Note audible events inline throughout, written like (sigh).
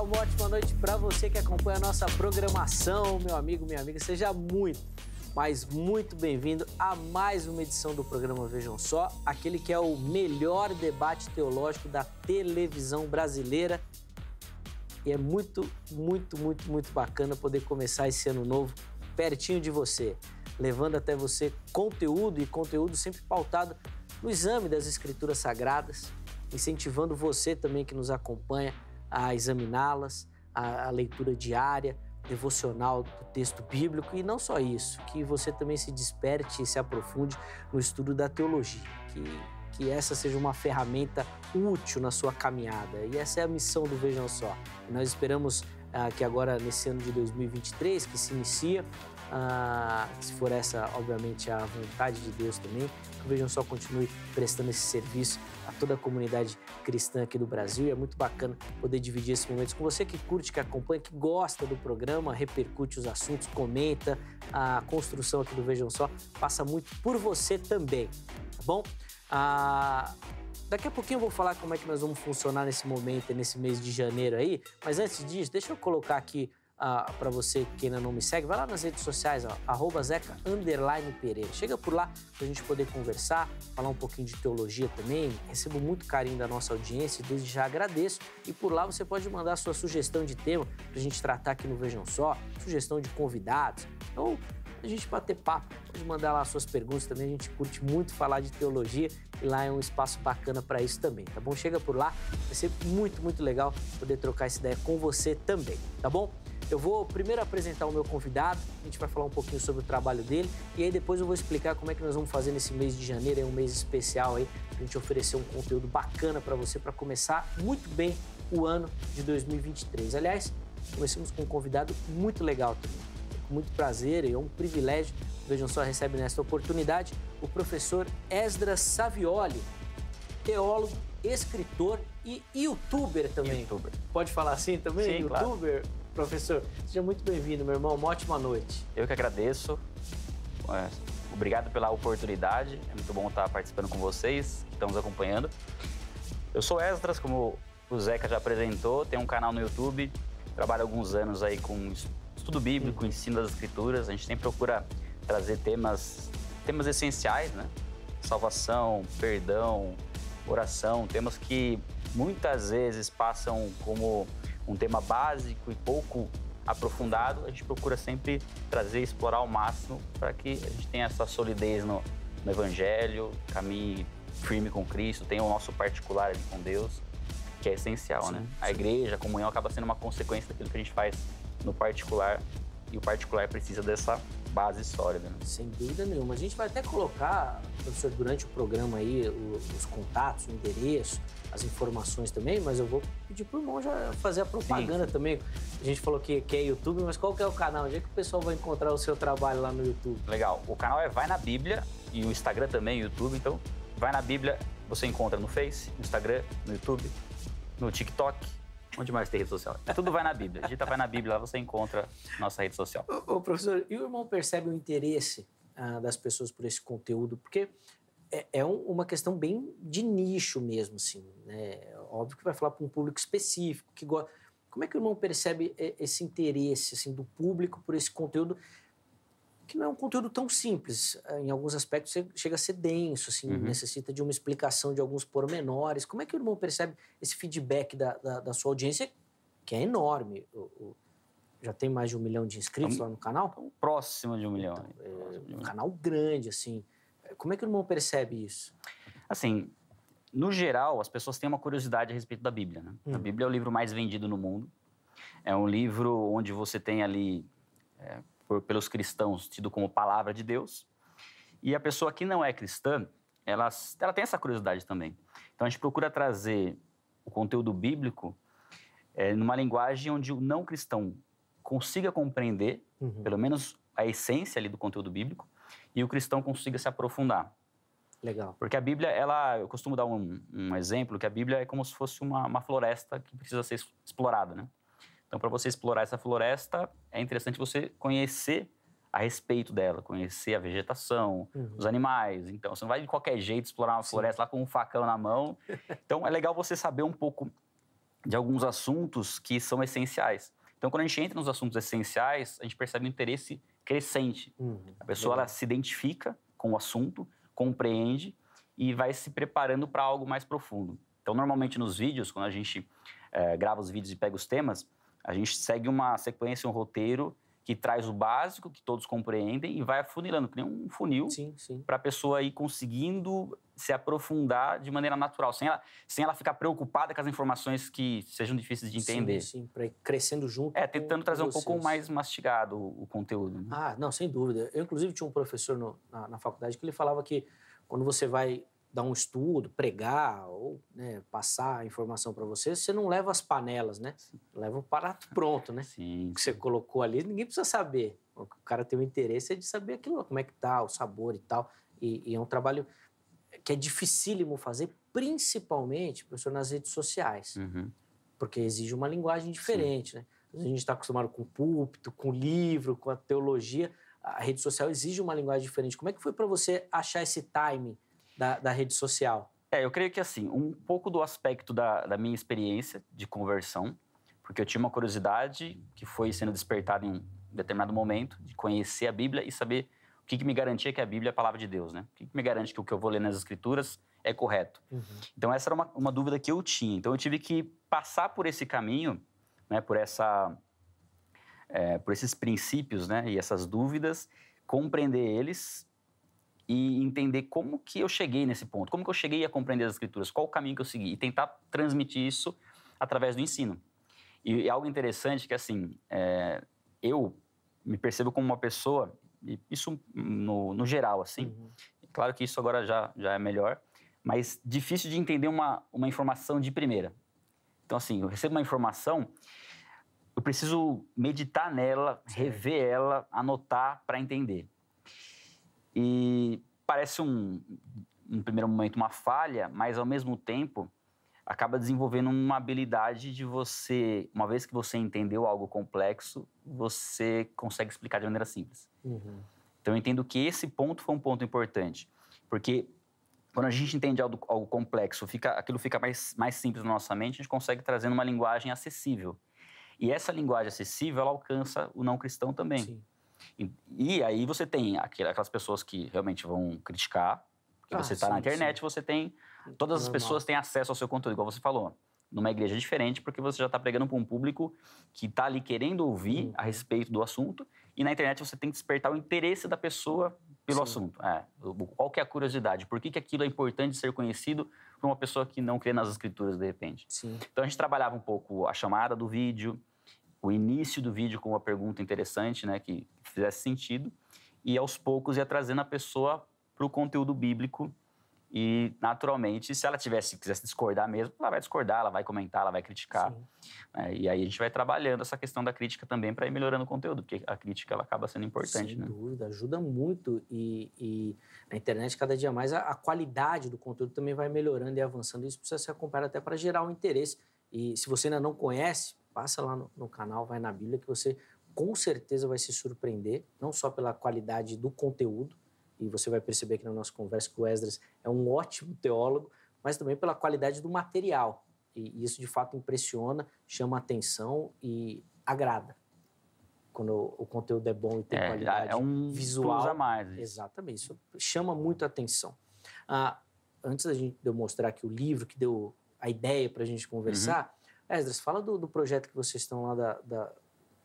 Olá, uma ótima noite para você que acompanha a nossa programação, meu amigo, minha amiga. Seja muito, mas muito bem-vindo a mais uma edição do programa Vejam Só, aquele que é o melhor debate teológico da televisão brasileira. E é muito, muito, muito, muito bacana poder começar esse ano novo pertinho de você, levando até você conteúdo e conteúdo sempre pautado no exame das escrituras sagradas, incentivando você também que nos acompanha a examiná-las, a, a leitura diária, devocional do texto bíblico e não só isso, que você também se desperte e se aprofunde no estudo da teologia, que, que essa seja uma ferramenta útil na sua caminhada. E essa é a missão do Vejam Só. Nós esperamos ah, que agora, nesse ano de 2023, que se inicia, ah, se for essa, obviamente, a vontade de Deus também, que o Vejam Só continue prestando esse serviço a toda a comunidade cristã aqui do Brasil. E é muito bacana poder dividir esses momentos com você que curte, que acompanha, que gosta do programa, repercute os assuntos, comenta. A construção aqui do Vejam Só passa muito por você também, tá bom? Ah, Daqui a pouquinho eu vou falar como é que nós vamos funcionar nesse momento, nesse mês de janeiro aí. Mas antes disso, deixa eu colocar aqui uh, para você que ainda não me segue, vai lá nas redes sociais, arroba Zeca Pereira. Chega por lá para a gente poder conversar, falar um pouquinho de teologia também. Recebo muito carinho da nossa audiência desde já agradeço. E por lá você pode mandar sua sugestão de tema para a gente tratar aqui no Vejam Só, sugestão de convidados, ou a gente bater papo. Pode mandar lá suas perguntas também, a gente curte muito falar de teologia e lá é um espaço bacana para isso também, tá bom? Chega por lá, vai ser muito, muito legal poder trocar essa ideia com você também, tá bom? Eu vou primeiro apresentar o meu convidado, a gente vai falar um pouquinho sobre o trabalho dele e aí depois eu vou explicar como é que nós vamos fazer nesse mês de janeiro, é um mês especial aí, pra gente oferecer um conteúdo bacana para você para começar muito bem o ano de 2023. Aliás, começamos com um convidado muito legal também. Com muito prazer e é um privilégio, vejam só, recebe nesta oportunidade o professor Esdras Savioli, teólogo, escritor e youtuber também. YouTuber. Pode falar assim também? Sim, claro. Professor, seja muito bem-vindo, meu irmão. Uma ótima noite. Eu que agradeço. É, Obrigado pela oportunidade. É muito bom estar participando com vocês, que estão nos acompanhando. Eu sou Esdras, como o Zeca já apresentou, tenho um canal no YouTube, trabalho há alguns anos aí com estudo bíblico, ensino das escrituras. A gente sempre procura trazer temas, temas essenciais, né? Salvação, perdão, oração, temas que muitas vezes passam como um tema básico e pouco aprofundado, a gente procura sempre trazer, explorar ao máximo para que a gente tenha essa solidez no, no Evangelho, caminhe firme com Cristo, tenha o nosso particular ali com Deus, que é essencial, Sim, né? sim. A igreja, a comunhão acaba sendo uma consequência daquilo que a gente faz no particular e o particular precisa dessa base sólida. Né? Sem dúvida nenhuma. A gente vai até colocar, professor, durante o programa aí, os contatos, o endereço, as informações também, mas eu vou pedir pro irmão já fazer a propaganda sim. também. A gente falou que, que é YouTube, mas qual que é o canal? Onde é que o pessoal vai encontrar o seu trabalho lá no YouTube? Legal. O canal é Vai na Bíblia e o Instagram também, o YouTube. Então, Vai na Bíblia você encontra no Face, no Instagram, no YouTube, no TikTok. Onde mais tem rede social? Tudo vai na Bíblia. Digita Vai na Bíblia, lá você encontra nossa rede social. Ô, professor, e o irmão percebe o interesse ah, das pessoas por esse conteúdo? Porque é, é um- uma questão bem de nicho mesmo, assim, né? Óbvio que vai falar para um público específico, que gosta... Como é que o irmão percebe e- esse interesse, assim, do público por esse conteúdo que não é um conteúdo tão simples. Ah, Em alguns aspectos che- chega a ser denso, assim, Uhum. necessita de uma explicação de alguns pormenores. Como é que o irmão percebe esse feedback da, da, da sua audiência, que é enorme? O- o- já tem mais de um milhão de inscritos lá no canal? Então, próximo de um milhão. Então, de um Um milhão. canal grande, assim. Como é que o irmão percebe isso? Assim, no geral, as pessoas têm uma curiosidade a respeito da Bíblia. Né? A Hum. Bíblia é o livro mais vendido no mundo. É um livro onde você tem ali, é, por- pelos cristãos, tido como palavra de Deus. E a pessoa que não é cristã, ela, ela tem essa curiosidade também. Então a gente procura trazer o conteúdo bíblico é, numa linguagem onde o não cristão consiga compreender, Uhum. pelo menos a essência ali do conteúdo bíblico, e o cristão consiga se aprofundar. Legal. Porque a Bíblia, ela, eu costumo dar um, um exemplo, que a Bíblia é como se fosse uma, uma floresta que precisa ser explorada, né? Então, para você explorar essa floresta, é interessante você conhecer a respeito dela, conhecer a vegetação, Uhum. os animais. Então, você não vai de qualquer jeito explorar uma Sim. floresta lá com um facão na mão. (laughs) Então, é legal você saber um pouco de alguns assuntos que são essenciais. Então, quando a gente entra nos assuntos essenciais, a gente percebe um interesse crescente. Uhum. A pessoa ela se identifica com o assunto, compreende e vai se preparando para algo mais profundo. Então, normalmente nos vídeos, quando a gente é, grava os vídeos e pega os temas, a gente segue uma sequência, um roteiro que traz o básico, que todos compreendem, e vai afunilando, que nem um funil, para a pessoa ir conseguindo se aprofundar de maneira natural, sem ela, sem ela ficar preocupada com as informações que sejam difíceis de entender. Sim, sim, para ir crescendo junto. É, tentando trazer um pouco mais mastigado o, o conteúdo. Né? Ah, não, sem dúvida. Eu, inclusive, tinha um professor no, na, na faculdade que ele falava que quando você vai dar um estudo, pregar ou né, passar a informação para você, você não leva as panelas, né? Leva o prato pronto, né? Sim. que você colocou ali, ninguém precisa saber. O cara tem o interesse é de saber aquilo, como é que tá, o sabor e tal. E, e é um trabalho que é dificílimo fazer, principalmente, professor, nas redes sociais. Uhum. Porque exige uma linguagem diferente, Sim. né? A gente está acostumado com púlpito, com livro, com a teologia. A rede social exige uma linguagem diferente. Como é que foi para você achar esse timing da, da rede social? É, eu creio que assim, um pouco do aspecto da, da minha experiência de conversão, porque eu tinha uma curiosidade que foi sendo despertada em um determinado momento de conhecer a Bíblia e saber o que, que me garantia que a Bíblia é a palavra de Deus, né? O que, que me garante que o que eu vou ler nas Escrituras é correto? Uhum. Então essa era uma, uma dúvida que eu tinha. Então eu tive que passar por esse caminho, né? Por essa, é, por esses princípios, né? E essas dúvidas, compreender eles e entender como que eu cheguei nesse ponto, como que eu cheguei a compreender as escrituras, qual o caminho que eu segui e tentar transmitir isso através do ensino. E, e algo interessante que assim, é, eu me percebo como uma pessoa, isso no, no geral assim, uhum. claro que isso agora já, já é melhor, mas difícil de entender uma, uma informação de primeira. Então assim, eu recebo uma informação, eu preciso meditar nela, rever ela, anotar para entender. E parece um, um primeiro momento uma falha, mas ao mesmo tempo acaba desenvolvendo uma habilidade de você, uma vez que você entendeu algo complexo, você consegue explicar de maneira simples. Uhum. Então eu entendo que esse ponto foi um ponto importante, porque quando a gente entende algo, algo complexo, fica, aquilo fica mais, mais simples na nossa mente, a gente consegue trazer uma linguagem acessível. E essa linguagem acessível, ela alcança o não cristão também. Sim. E, e aí você tem aquelas pessoas que realmente vão criticar, porque ah, você está na internet, sim. você tem. Todas Normal. as pessoas têm acesso ao seu conteúdo, igual você falou. Numa igreja diferente, porque você já está pregando para um público que está ali querendo ouvir uhum. a respeito do assunto, e na internet você tem que despertar o interesse da pessoa pelo sim. assunto. É, qual que é a curiosidade? Por que, que aquilo é importante ser conhecido para uma pessoa que não crê nas escrituras, de repente? Sim. Então a gente trabalhava um pouco a chamada do vídeo, o início do vídeo com uma pergunta interessante, né, que fizesse sentido, e aos poucos ia trazendo a pessoa para o conteúdo bíblico e, naturalmente, se ela tivesse quisesse discordar mesmo, ela vai discordar, ela vai comentar, ela vai criticar. É, e aí a gente vai trabalhando essa questão da crítica também para ir melhorando o conteúdo, porque a crítica ela acaba sendo importante. Sem né? dúvida, ajuda muito. E, e, na internet, cada dia mais, a, a, qualidade do conteúdo também vai melhorando e avançando. Isso precisa ser acompanhado até para gerar um interesse. E se você ainda não conhece, passa lá no, no canal, vai na Bíblia, que você com certeza vai se surpreender, não só pela qualidade do conteúdo, e você vai perceber aqui na nossa conversa que o Esdras é um ótimo teólogo, mas também pela qualidade do material. E isso de fato impressiona, chama atenção e agrada. Quando o conteúdo é bom e tem é, qualidade é um visual. a mais. Exatamente, isso chama muito atenção. Ah, antes da gente de eu mostrar aqui o livro que deu a ideia para a gente conversar, uhum. Esdras, fala do, do, projeto que vocês estão lá da, da,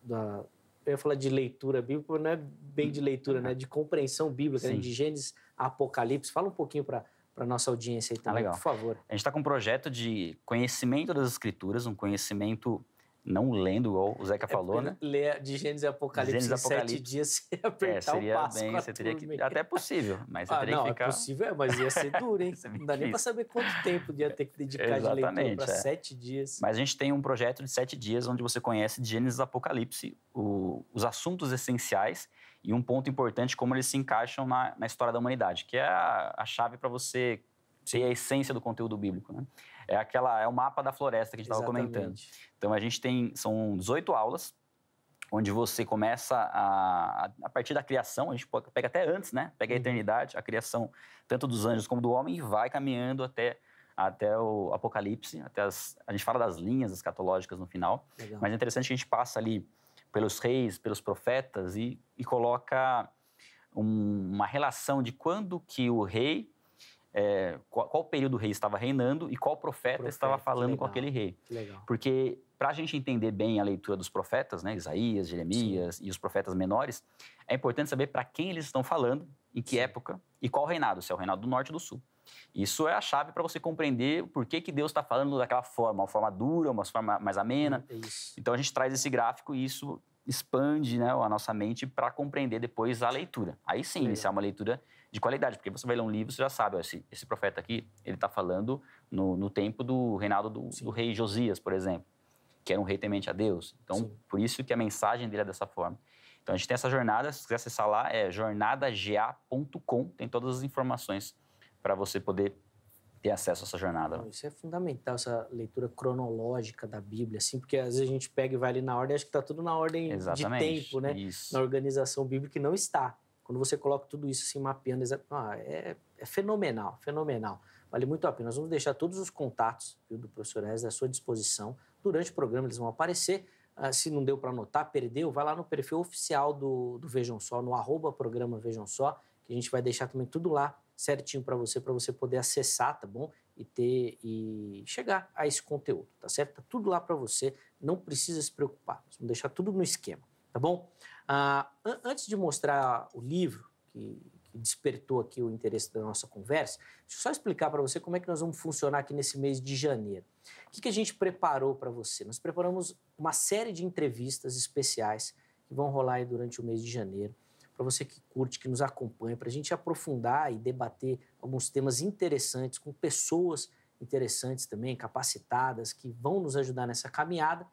da, Eu ia falar de leitura bíblica, mas não é bem de leitura, né? De compreensão bíblica, né? de Gênesis Apocalipse. Fala um pouquinho para para nossa audiência aí também, ah, por favor. A gente está com um projeto de conhecimento das escrituras, um conhecimento não lendo, igual o Zeca é falou, né? Ler de Gênesis e Apocalipse Gênesis, em Apocalipse. sete dias (laughs) sem apertar é, seria o passo bem, você teria que, Até é possível, mas você ah, teria não, que ficar... é possível, mas ia ser duro, hein? (laughs) não dá nem para saber quanto tempo ia ter que dedicar de leitura para é. sete dias. Mas a gente tem um projeto de sete dias onde você conhece de Gênesis e Apocalipse o, os assuntos essenciais e um ponto importante como eles se encaixam na, na história da humanidade, que é a, a chave para você ser a essência do conteúdo bíblico, né? É aquela é o mapa da floresta que a gente estava comentando. Então a gente tem são 18 aulas onde você começa a, a partir da criação, a gente pega até antes, né? Pega a uhum. eternidade, a criação tanto dos anjos como do homem e vai caminhando até até o Apocalipse, até as, a gente fala das linhas escatológicas no final, Legal. mas é interessante que a gente passa ali pelos reis, pelos profetas e, e coloca um- uma relação de quando que o rei, é, qual, qual período o rei estava reinando e qual profeta, Profeta, estava falando com legal. aquele rei. Legal. Porque para a gente entender bem a leitura dos profetas, né, Isaías, Jeremias e os profetas menores, é importante saber para quem eles estão falando, em que Sim. época e qual reinado, se é o reinado do norte ou do sul. Isso é a chave para você compreender por que, que Deus está falando daquela forma, uma forma dura, uma forma mais amena. É. Então a gente traz esse gráfico e isso expande né, a nossa mente para compreender depois a leitura. Aí sim, Legal. iniciar uma leitura de qualidade, porque você vai ler um livro, você já sabe, ó, esse, esse profeta aqui, ele está falando no, no tempo do reinado do, do rei Josias, por exemplo, que era um rei temente a Deus. Então, Sim. por isso que a mensagem dele é dessa forma. Então a gente tem essa jornada, se quiser acessar lá, é jornadagA.com, tem todas as informações para você poder ter acesso a essa jornada. Não, isso é fundamental, essa leitura cronológica da Bíblia, assim, porque às vezes a gente pega e vai ali na ordem, acho que está tudo na ordem Exatamente. de tempo, né? Isso. Na organização bíblica e não está. Quando você coloca tudo isso assim, mapeando, ah, é, é fenomenal, fenomenal. Vale muito a pena. Nós vamos deixar todos os contatos viu, do professor Ezra à sua disposição. Durante o programa eles vão aparecer. Ah, se não deu para anotar, perdeu, vai lá no perfil oficial do, do Vejam Só, no arroba programa Vejam Só, que a gente vai deixar também tudo lá certinho para você, para você poder acessar, tá bom? E ter e chegar a esse conteúdo, tá certo? Tá tudo lá para você, não precisa se preocupar. Vamos deixar tudo no esquema, tá bom? Ah, an- antes de mostrar o livro que, que despertou aqui o interesse da nossa conversa, deixa eu só explicar para você como é que nós vamos funcionar aqui nesse mês de janeiro. O que, que a gente preparou para você? Nós preparamos uma série de entrevistas especiais que vão rolar aí durante o mês de janeiro para você que curte, que nos acompanha, para a gente aprofundar e debater alguns temas interessantes com pessoas interessantes também, capacitadas, que vão nos ajudar nessa caminhada.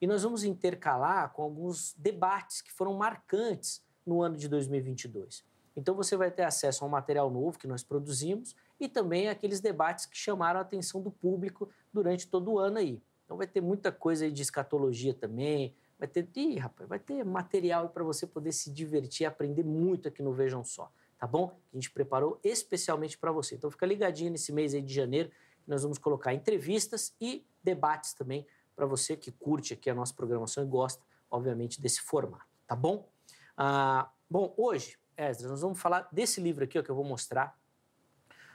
E nós vamos intercalar com alguns debates que foram marcantes no ano de 2022. Então você vai ter acesso a um material novo que nós produzimos e também aqueles debates que chamaram a atenção do público durante todo o ano aí. Então vai ter muita coisa aí de escatologia também, vai ter, ih, rapaz, vai ter material para você poder se divertir e aprender muito aqui no Vejam Só, tá bom? Que a gente preparou especialmente para você. Então fica ligadinho nesse mês aí de janeiro, nós vamos colocar entrevistas e debates também para você que curte aqui a nossa programação e gosta, obviamente, desse formato, tá bom? Ah, bom, hoje, Esdras, nós vamos falar desse livro aqui ó, que eu vou mostrar.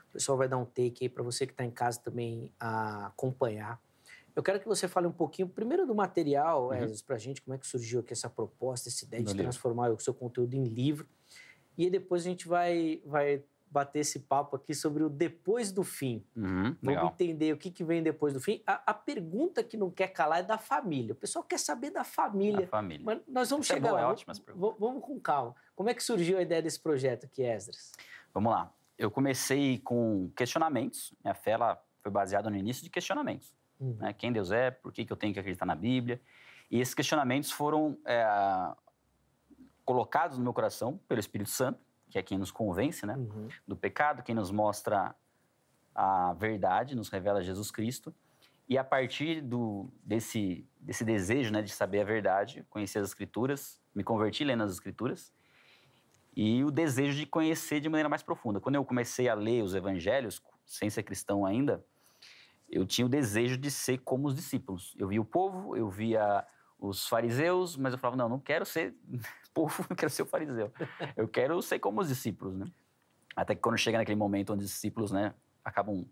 O pessoal vai dar um take aí para você que está em casa também a acompanhar. Eu quero que você fale um pouquinho, primeiro do material, Uhum. Esdras, para a gente, como é que surgiu aqui essa proposta, essa ideia Do de livro. transformar o seu conteúdo em livro. E aí depois a gente vai, vai bater esse papo aqui sobre o depois do fim. Uhum, Vamos legal. entender o que, que vem depois do fim. A, a pergunta que não quer calar é da família. O pessoal quer saber da família. A família. Mas nós vamos Essa é chegar boa, é lá. ótima essa vamos, vamos com calma. Como é que surgiu a ideia desse projeto aqui, Esdras? Vamos lá. Eu comecei com questionamentos. Minha fé ela foi baseada no início de questionamentos. Uhum. né? Quem Deus é, por que, que eu tenho que acreditar na Bíblia. E esses questionamentos foram é, colocados no meu coração pelo Espírito Santo, que é quem nos convence né, Uhum. do pecado, quem nos mostra a verdade, nos revela Jesus Cristo. E a partir do, desse, desse desejo né, de saber a verdade, conhecer as Escrituras, me converti lendo as Escrituras, e o desejo de conhecer de maneira mais profunda. Quando eu comecei a ler os evangelhos, sem ser cristão ainda, eu tinha o desejo de ser como os discípulos. Eu via o povo, eu via os fariseus, mas eu falava, não, não quero ser (laughs) povo, não quero ser o fariseu. Eu quero ser como os discípulos, né? Até que quando chega naquele momento onde os discípulos, né, acabam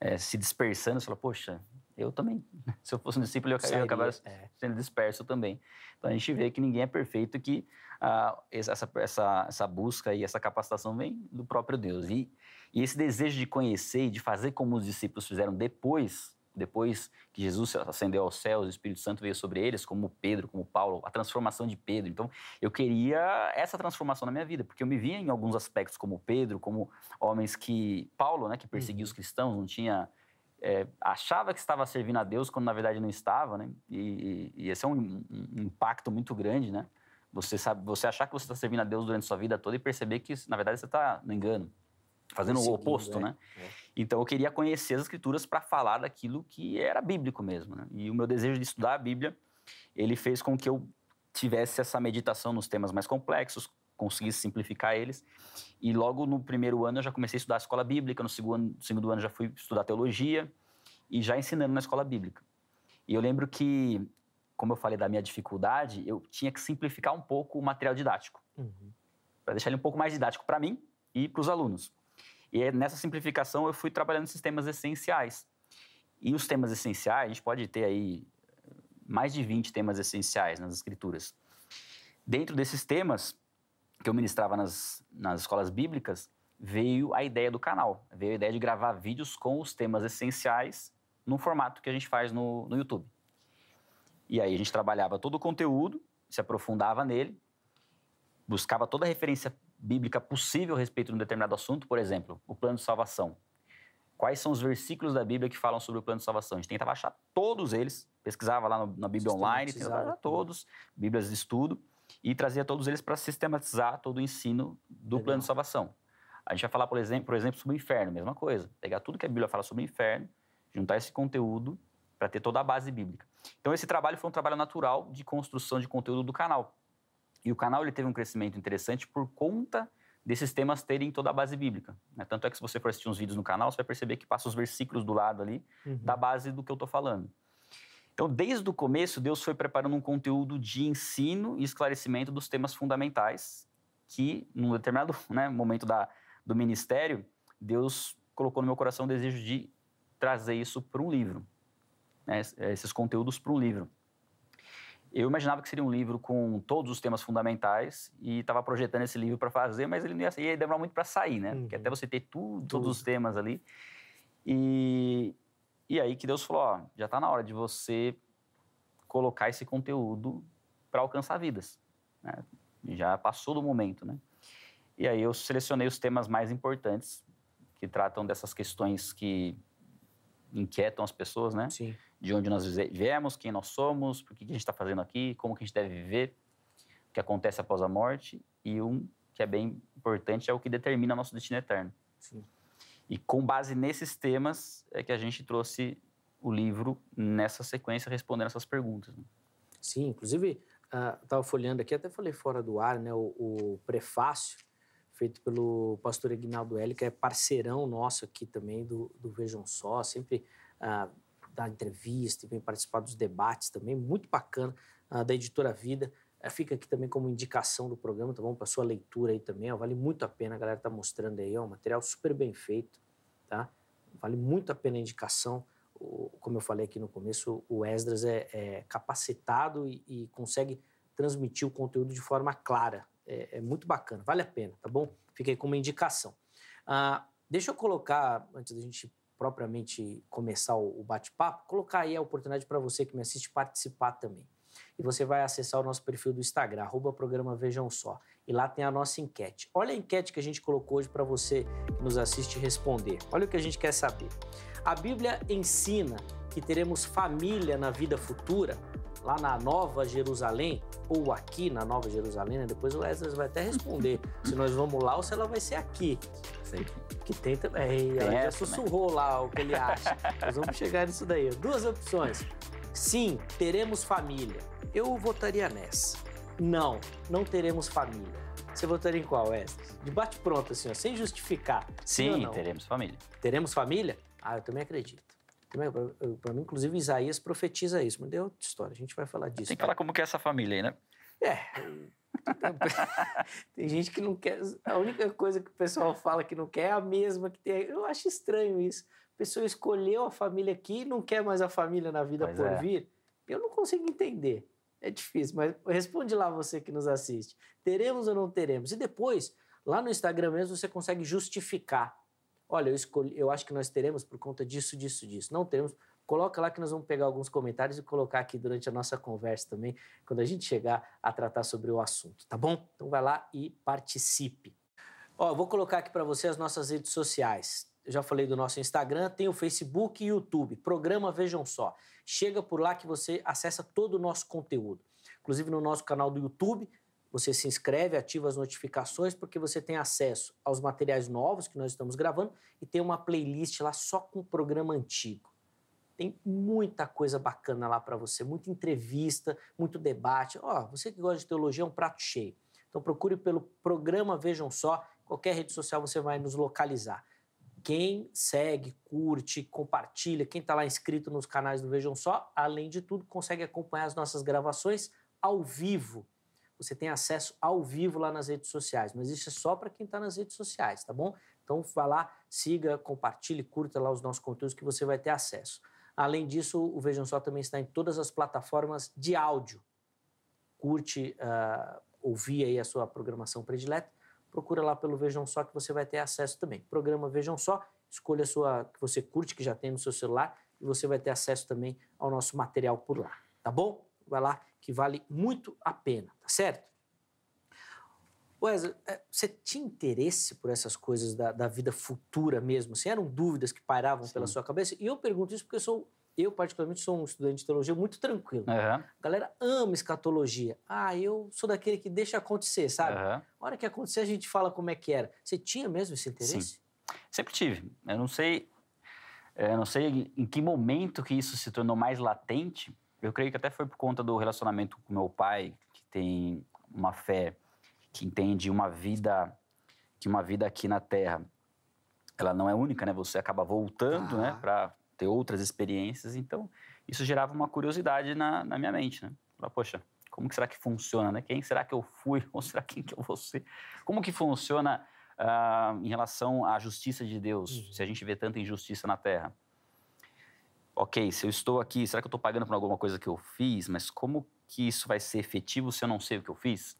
eh, se dispersando, você fala, poxa, eu também, (laughs) se eu fosse um discípulo, eu, eu Sairia, acabar é. sendo disperso também. Então a gente vê que ninguém é perfeito, que ah, essa, essa, essa busca e essa capacitação vem do próprio Deus. E, e esse desejo de conhecer e de fazer como os discípulos fizeram depois, depois que Jesus ascendeu aos céus, o Espírito Santo veio sobre eles, como Pedro, como Paulo, a transformação de Pedro. Então eu queria essa transformação na minha vida, porque eu me via em alguns aspectos como Pedro, como homens que. Paulo, né, que perseguia os cristãos, não tinha é, achava que estava servindo a Deus quando na verdade não estava, né? E, e, e esse é um, um- um impacto muito grande, né? Você sabe, você achar que você está servindo a Deus durante a sua vida toda e perceber que na verdade você está no engano, fazendo o oposto, é, né? é. Então eu queria conhecer as escrituras para falar daquilo que era bíblico mesmo, né? E o meu desejo de estudar a Bíblia, ele fez com que eu tivesse essa meditação nos temas mais complexos, conseguisse simplificar eles. E logo no primeiro ano eu já comecei a estudar a escola bíblica, no segundo, segundo ano já fui estudar teologia e já ensinando na escola bíblica. E eu lembro que, como eu falei da minha dificuldade, eu tinha que simplificar um pouco o material didático, uhum. para deixar ele um pouco mais didático para mim e para os alunos. E nessa simplificação eu fui trabalhando sistemas essenciais. E os temas essenciais, a gente pode ter aí mais de 20 temas essenciais nas escrituras. Dentro desses temas que eu ministrava nas, nas escolas bíblicas, veio a ideia do canal. Veio a ideia de gravar vídeos com os temas essenciais no formato que a gente faz no, no YouTube. E aí a gente trabalhava todo o conteúdo, se aprofundava nele, buscava toda a referência bíblica possível a respeito de um determinado assunto, por exemplo, o plano de salvação. Quais são os versículos da Bíblia que falam sobre o plano de salvação? A gente tentava achar todos eles, pesquisava lá no, na Bíblia online, tentava achar todos, Bíblias de estudo, e trazia todos eles para sistematizar todo o ensino do Legal. plano de salvação. A gente vai falar, por exemplo, por exemplo, sobre o inferno, mesma coisa. Pegar tudo que a Bíblia fala sobre o inferno, juntar esse conteúdo para ter toda a base bíblica. Então, esse trabalho foi um trabalho natural de construção de conteúdo do canal. E o canal ele teve um crescimento interessante por conta desses temas terem toda a base bíblica. Né? Tanto é que se você for assistir uns vídeos no canal, você vai perceber que passa os versículos do lado ali uhum. da base do que eu estou falando. Então, desde o começo, Deus foi preparando um conteúdo de ensino e esclarecimento dos temas fundamentais que, num determinado (laughs) né, momento da, do ministério, Deus colocou no meu coração o desejo de trazer isso para um livro, né, esses conteúdos para um livro. Eu imaginava que seria um livro com todos os temas fundamentais e estava projetando esse livro para fazer, mas ele não ia, ia demorar muito para sair, né? Uhum. Porque até você ter tudo, tudo, todos os temas ali. E, e aí que Deus falou, ó, já está na hora de você colocar esse conteúdo para alcançar vidas. Né? Já passou do momento, né? E aí eu selecionei os temas mais importantes que tratam dessas questões que inquietam as pessoas, né? Sim de onde nós viemos, quem nós somos, por que a gente está fazendo aqui, como que a gente deve viver, o que acontece após a morte, e um que é bem importante é o que determina nosso destino eterno. Sim. E com base nesses temas é que a gente trouxe o livro nessa sequência respondendo essas perguntas. Né? Sim, inclusive estava uh, folheando aqui, até falei fora do ar, né, o, o prefácio feito pelo pastor Ignaldo L, que é parceirão nosso aqui também do, do Vejam Só, sempre uh, dar entrevista e vem participar dos debates também, muito bacana, uh, da Editora Vida. Uh, fica aqui também como indicação do programa, tá bom? Para sua leitura aí também, ó, vale muito a pena, a galera tá mostrando aí, ó, um material super bem feito, tá? Vale muito a pena a indicação. O, como eu falei aqui no começo, o Esdras é, é capacitado e, e, consegue transmitir o conteúdo de forma clara. É, é, muito bacana, vale a pena, tá bom? Fica aí como indicação. Uh, deixa eu colocar, antes da gente propriamente começar o bate-papo, colocar aí a oportunidade para você que me assiste participar também. E você vai acessar o nosso perfil do Instagram, arroba programa Vejam Só. E lá tem a nossa enquete. Olha a enquete que a gente colocou hoje para você que nos assiste responder. Olha o que a gente quer saber. A Bíblia ensina que teremos família na vida futura, lá na Nova Jerusalém, ou aqui na Nova Jerusalém, né? depois o Esdras vai até responder (laughs) se nós vamos lá ou se ela vai ser aqui. Que tem também. Ela já sussurrou né? lá o que ele acha. Nós vamos chegar nisso daí. Duas opções. Sim, teremos família. Eu votaria nessa. Não, não teremos família. Você votaria em qual, Wesley? De bate pronto, assim, ó, sem justificar. Sim, Sim teremos família. Teremos família? Ah, eu também acredito. Para mim, inclusive, Isaías profetiza isso, mas deu outra história, a gente vai falar disso. Tem que falar como que é essa família aí, né? É, (laughs) tem gente que não quer. A única coisa que o pessoal fala que não quer é a mesma que tem. Eu acho estranho isso. A pessoa escolheu a família aqui e não quer mais a família na vida pois por é. vir. Eu não consigo entender. É difícil, mas responde lá você que nos assiste. Teremos ou não teremos? E depois, lá no Instagram mesmo, você consegue justificar. Olha, eu escolhi, eu acho que nós teremos por conta disso, disso, disso. Não teremos Coloca lá que nós vamos pegar alguns comentários e colocar aqui durante a nossa conversa também, quando a gente chegar a tratar sobre o assunto, tá bom? Então vai lá e participe. Ó, vou colocar aqui para você as nossas redes sociais. Eu já falei do nosso Instagram, tem o Facebook e YouTube. Programa Vejam Só. Chega por lá que você acessa todo o nosso conteúdo. Inclusive no nosso canal do YouTube, você se inscreve, ativa as notificações, porque você tem acesso aos materiais novos que nós estamos gravando e tem uma playlist lá só com o programa antigo. Tem muita coisa bacana lá para você, muita entrevista, muito debate. Ó, oh, você que gosta de teologia é um prato cheio. Então procure pelo programa Vejam Só, qualquer rede social você vai nos localizar. Quem segue, curte, compartilha, quem está lá inscrito nos canais do Vejam Só, além de tudo, consegue acompanhar as nossas gravações ao vivo. Você tem acesso ao vivo lá nas redes sociais, mas isso é só para quem está nas redes sociais, tá bom? Então vá lá, siga, compartilhe, curta lá os nossos conteúdos que você vai ter acesso. Além disso, o Vejam Só também está em todas as plataformas de áudio. Curte, uh, ouvir aí a sua programação predileta, procura lá pelo Vejam Só que você vai ter acesso também. Programa Vejam Só, escolha a sua que você curte, que já tem no seu celular, e você vai ter acesso também ao nosso material por lá, tá bom? Vai lá que vale muito a pena, tá certo? Wesley, é, você tinha interesse por essas coisas da, da vida futura mesmo? Assim, eram dúvidas que pairavam Sim. pela sua cabeça? E eu pergunto isso porque eu sou eu, particularmente, sou um estudante de teologia muito tranquilo. Uhum. A galera ama escatologia. Ah, eu sou daquele que deixa acontecer, sabe? Uhum. A hora que acontecer, a gente fala como é que era. Você tinha mesmo esse interesse? Sim. Sempre tive. Eu não sei, eu não sei em que momento que isso se tornou mais latente. Eu creio que até foi por conta do relacionamento com meu pai, que tem uma fé que entende uma vida que uma vida aqui na Terra ela não é única, né? Você acaba voltando, ah. né, para ter outras experiências. Então, isso gerava uma curiosidade na, na minha mente, né? Falar, poxa, como que será que funciona, né? Quem será que eu fui? (laughs) Ou será quem que eu vou ser? Como que funciona uh, em relação à justiça de Deus, uhum. se a gente vê tanta injustiça na Terra? Ok, se eu estou aqui, será que eu estou pagando por alguma coisa que eu fiz? Mas como que isso vai ser efetivo se eu não sei o que eu fiz?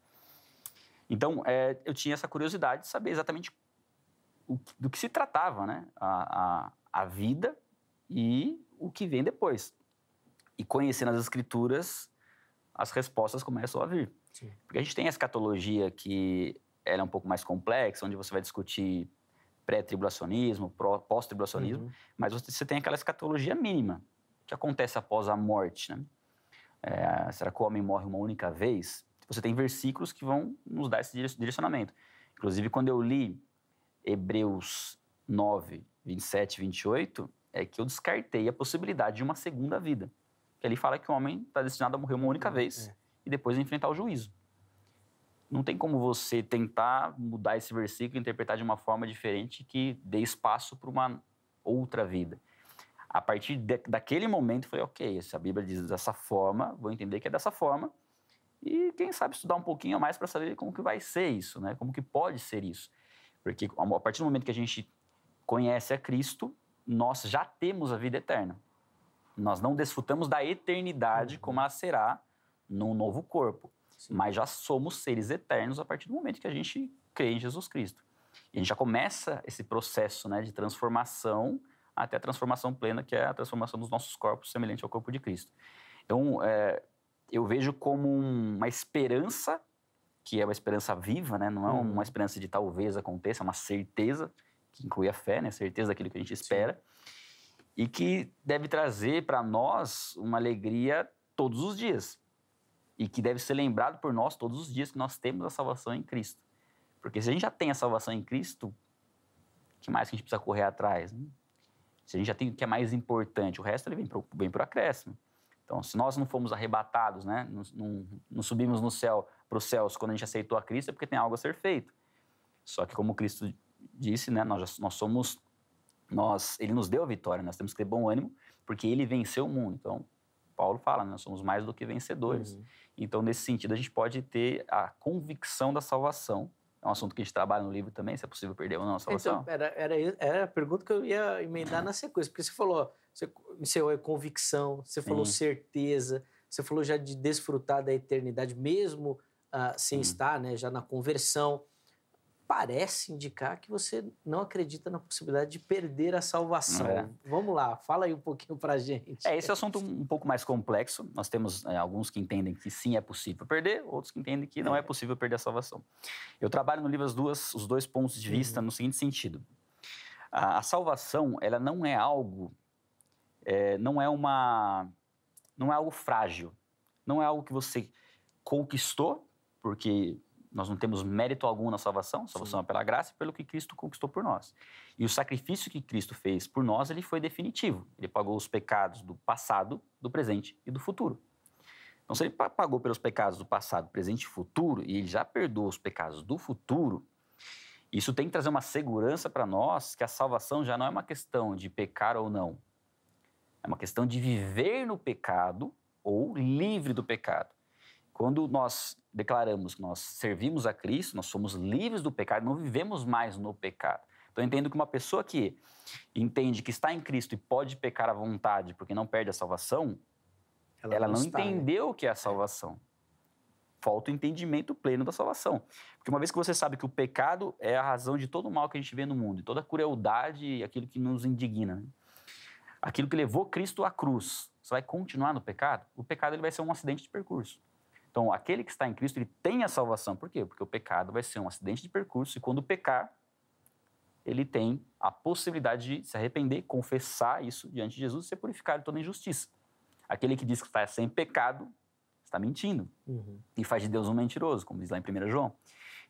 Então, é, eu tinha essa curiosidade de saber exatamente o, do que se tratava, né? A, a, a, vida e o que vem depois. E conhecendo as escrituras, as respostas começam a vir. Sim. Porque a gente tem a escatologia que ela é um pouco mais complexa, onde você vai discutir pré-tribulacionismo, pós-tribulacionismo, uhum. mas você tem aquela escatologia mínima, que acontece após a morte, né? É, será que o homem morre uma única vez? você tem versículos que vão nos dar esse direcionamento. Inclusive, quando eu li Hebreus 9, 27 e 28, é que eu descartei a possibilidade de uma segunda vida. Que ali fala que o homem está destinado a morrer uma única vez é. e depois enfrentar o juízo. Não tem como você tentar mudar esse versículo e interpretar de uma forma diferente que dê espaço para uma outra vida. A partir de, daquele momento, eu falei, ok, se a Bíblia diz dessa forma, vou entender que é dessa forma, e quem sabe estudar um pouquinho mais para saber como que vai ser isso, né? Como que pode ser isso. Porque a partir do momento que a gente conhece a Cristo, nós já temos a vida eterna. Nós não desfrutamos da eternidade uhum. como ela será num novo corpo, Sim. mas já somos seres eternos a partir do momento que a gente crê em Jesus Cristo. E a gente já começa esse processo né, de transformação até a transformação plena, que é a transformação dos nossos corpos semelhante ao corpo de Cristo. Então, é, eu vejo como uma esperança, que é uma esperança viva, né? não é uma uhum. esperança de talvez aconteça, é uma certeza, que inclui a fé, né? certeza daquilo que a gente espera, Sim. e que deve trazer para nós uma alegria todos os dias. E que deve ser lembrado por nós todos os dias que nós temos a salvação em Cristo. Porque se a gente já tem a salvação em Cristo, que mais que a gente precisa correr atrás? Né? Se a gente já tem o que é mais importante, o resto ele vem para o acréscimo. Então, se nós não fomos arrebatados, né, não, não, não subimos no céu para os céus quando a gente aceitou a Cristo, é porque tem algo a ser feito. Só que como Cristo disse, né, nós, nós somos, nós, Ele nos deu a vitória, nós temos que ter bom ânimo, porque Ele venceu o mundo. Então, Paulo fala, né, nós somos mais do que vencedores. Uhum. Então, nesse sentido, a gente pode ter a convicção da salvação. É um assunto que a gente trabalha no livro também, se é possível perder ou não a então, salvação. Então, era, era, era a pergunta que eu ia emendar na sequência, porque você falou você encerrou é convicção, você Sim. falou certeza, você falou já de desfrutar da eternidade, mesmo uh, sem Sim. estar né, já na conversão. Parece indicar que você não acredita na possibilidade de perder a salvação. É. Vamos lá, fala aí um pouquinho pra gente. É, esse é um assunto um pouco mais complexo. Nós temos é, alguns que entendem que sim é possível perder, outros que entendem que não é, é possível perder a salvação. Eu trabalho no livro as duas, os dois pontos de vista uhum. no seguinte sentido. A, a salvação, ela não é algo é, não é uma não é algo frágil, não é algo que você conquistou, porque nós não temos mérito algum na salvação, salvação Sim. é pela graça e pelo que Cristo conquistou por nós. E o sacrifício que Cristo fez por nós, ele foi definitivo. Ele pagou os pecados do passado, do presente e do futuro. Então, se ele pagou pelos pecados do passado, presente e futuro, e ele já perdoou os pecados do futuro, isso tem que trazer uma segurança para nós que a salvação já não é uma questão de pecar ou não. É uma questão de viver no pecado ou livre do pecado. Quando nós declaramos que nós servimos a Cristo, nós somos livres do pecado, não vivemos mais no pecado. Então, eu entendo que uma pessoa que entende que está em Cristo e pode pecar à vontade porque não perde a salvação, ela, ela não, está, né? entendeu né? o que é a salvação. Falta o entendimento pleno da salvação. Porque uma vez que você sabe que o pecado é a razão de todo o mal que a gente vê no mundo, toda a crueldade e aquilo que nos indigna, né? aquilo que levou Cristo à cruz, você vai continuar no pecado? O pecado ele vai ser um acidente de percurso. Então, aquele que está em Cristo, ele tem a salvação. Por quê? Porque o pecado vai ser um acidente de percurso e quando pecar, ele tem a possibilidade de se arrepender, confessar isso diante de Jesus e ser purificado de toda injustiça. Aquele que diz que está sem pecado está mentindo uhum. e faz de Deus um mentiroso, como diz lá em 1 João.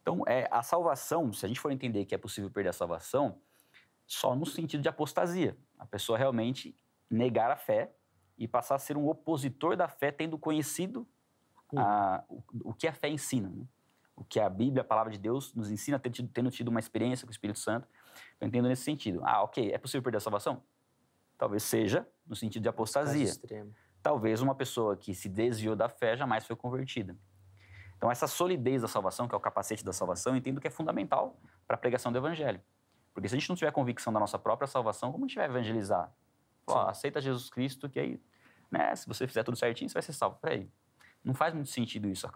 Então, é, a salvação, se a gente for entender que é possível perder a salvação, só no sentido de apostasia. A pessoa realmente negar a fé e passar a ser um opositor da fé, tendo conhecido. A, o, o, que a fé ensina. Né? O que a Bíblia, a palavra de Deus, nos ensina, tendo tido, tendo tido uma experiência com o Espírito Santo. Eu entendo nesse sentido. Ah, ok, é possível perder a salvação? Talvez seja no sentido de apostasia. Talvez uma pessoa que se desviou da fé jamais foi convertida. Então, essa solidez da salvação, que é o capacete da salvação, eu entendo que é fundamental para a pregação do evangelho. Porque se a gente não tiver convicção da nossa própria salvação, como a gente vai evangelizar? Pô, aceita Jesus Cristo, que aí, né, se você fizer tudo certinho, você vai ser salvo. Peraí, não faz muito sentido isso.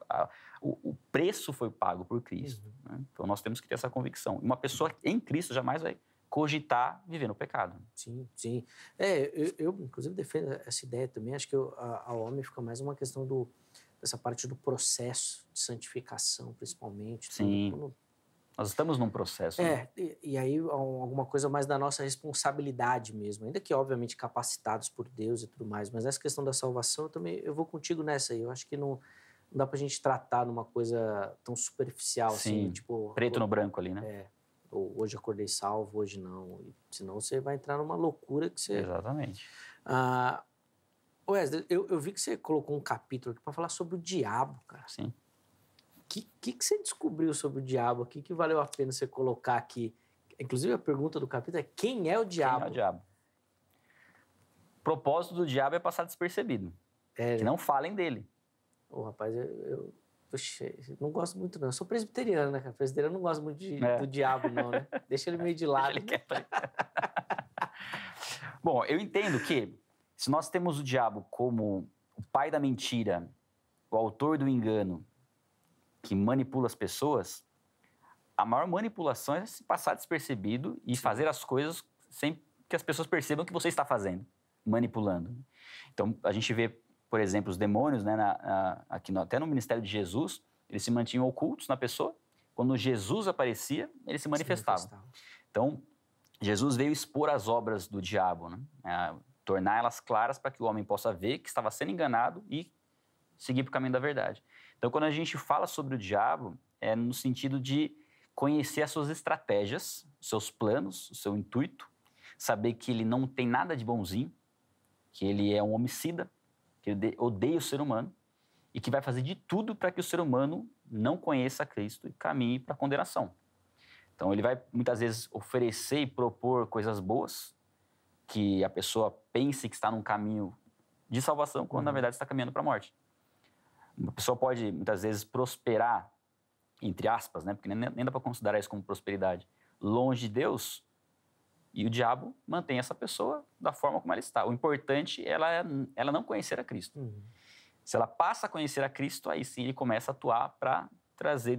O, preço foi pago por Cristo. Uhum. Né? Então nós temos que ter essa convicção. Uma pessoa em Cristo jamais vai cogitar viver no pecado. Sim, sim. É, eu, eu inclusive defendo essa ideia também. Acho que eu, a, a homem fica mais uma questão do dessa parte do processo de santificação, principalmente. Sim. Quando, nós estamos num processo. É, né? e, e, aí alguma coisa mais da nossa responsabilidade mesmo, ainda que obviamente capacitados por Deus e tudo mais, mas essa questão da salvação eu também eu vou contigo nessa aí. Eu acho que não, não dá pra gente tratar numa coisa tão superficial assim, Sim, assim, tipo preto no branco ali, né? É. Ou hoje acordei salvo, hoje não. Senão você vai entrar numa loucura que você. Exatamente. Ah, Wesley, eu, eu vi que você colocou um capítulo aqui para falar sobre o diabo, cara. Sim que, que, que você descobriu sobre o diabo aqui que valeu a pena você colocar aqui? Inclusive, a pergunta do capítulo é: quem é o diabo? Quem é o diabo? O propósito do diabo é passar despercebido. É, que não falem dele. Ô, rapaz, eu, eu não gosto muito, não. Eu sou presbiteriano, né, cara? Presbiteriano não gosta muito de, é. do diabo, não, né? (laughs) Deixa ele meio de lado. Deixa ele quieto. (laughs) Bom, eu entendo que se nós temos o diabo como o pai da mentira, o autor do engano que manipula as pessoas, a maior manipulação é se passar despercebido e fazer as coisas sem que as pessoas percebam que você está fazendo, manipulando. Então, a gente vê, por exemplo, os demônios, né, na, na, aqui no, até no ministério de Jesus, eles se mantinham ocultos na pessoa. Quando Jesus aparecia, eles se manifestavam. Se manifestava. Então, Jesus veio expor as obras do diabo, né? É, tornar elas claras para que o homem possa ver que estava sendo enganado e seguir para o caminho da verdade. Então, quando a gente fala sobre o diabo, é no sentido de conhecer as suas estratégias, seus planos, o seu intuito, saber que ele não tem nada de bonzinho, que ele é um homicida, que ele odeia o ser humano e que vai fazer de tudo para que o ser humano não conheça Cristo e caminhe para a condenação. Então, ele vai muitas vezes oferecer e propor coisas boas, que a pessoa pense que está num caminho de salvação, quando uhum. na verdade está caminhando para a morte. Uma pessoa pode, muitas vezes, prosperar, entre aspas, né? porque nem, nem dá para considerar isso como prosperidade, longe de Deus, e o diabo mantém essa pessoa da forma como ela está. O importante é ela, ela não conhecer a Cristo. Uhum. Se ela passa a conhecer a Cristo, aí sim ele começa a atuar para trazer,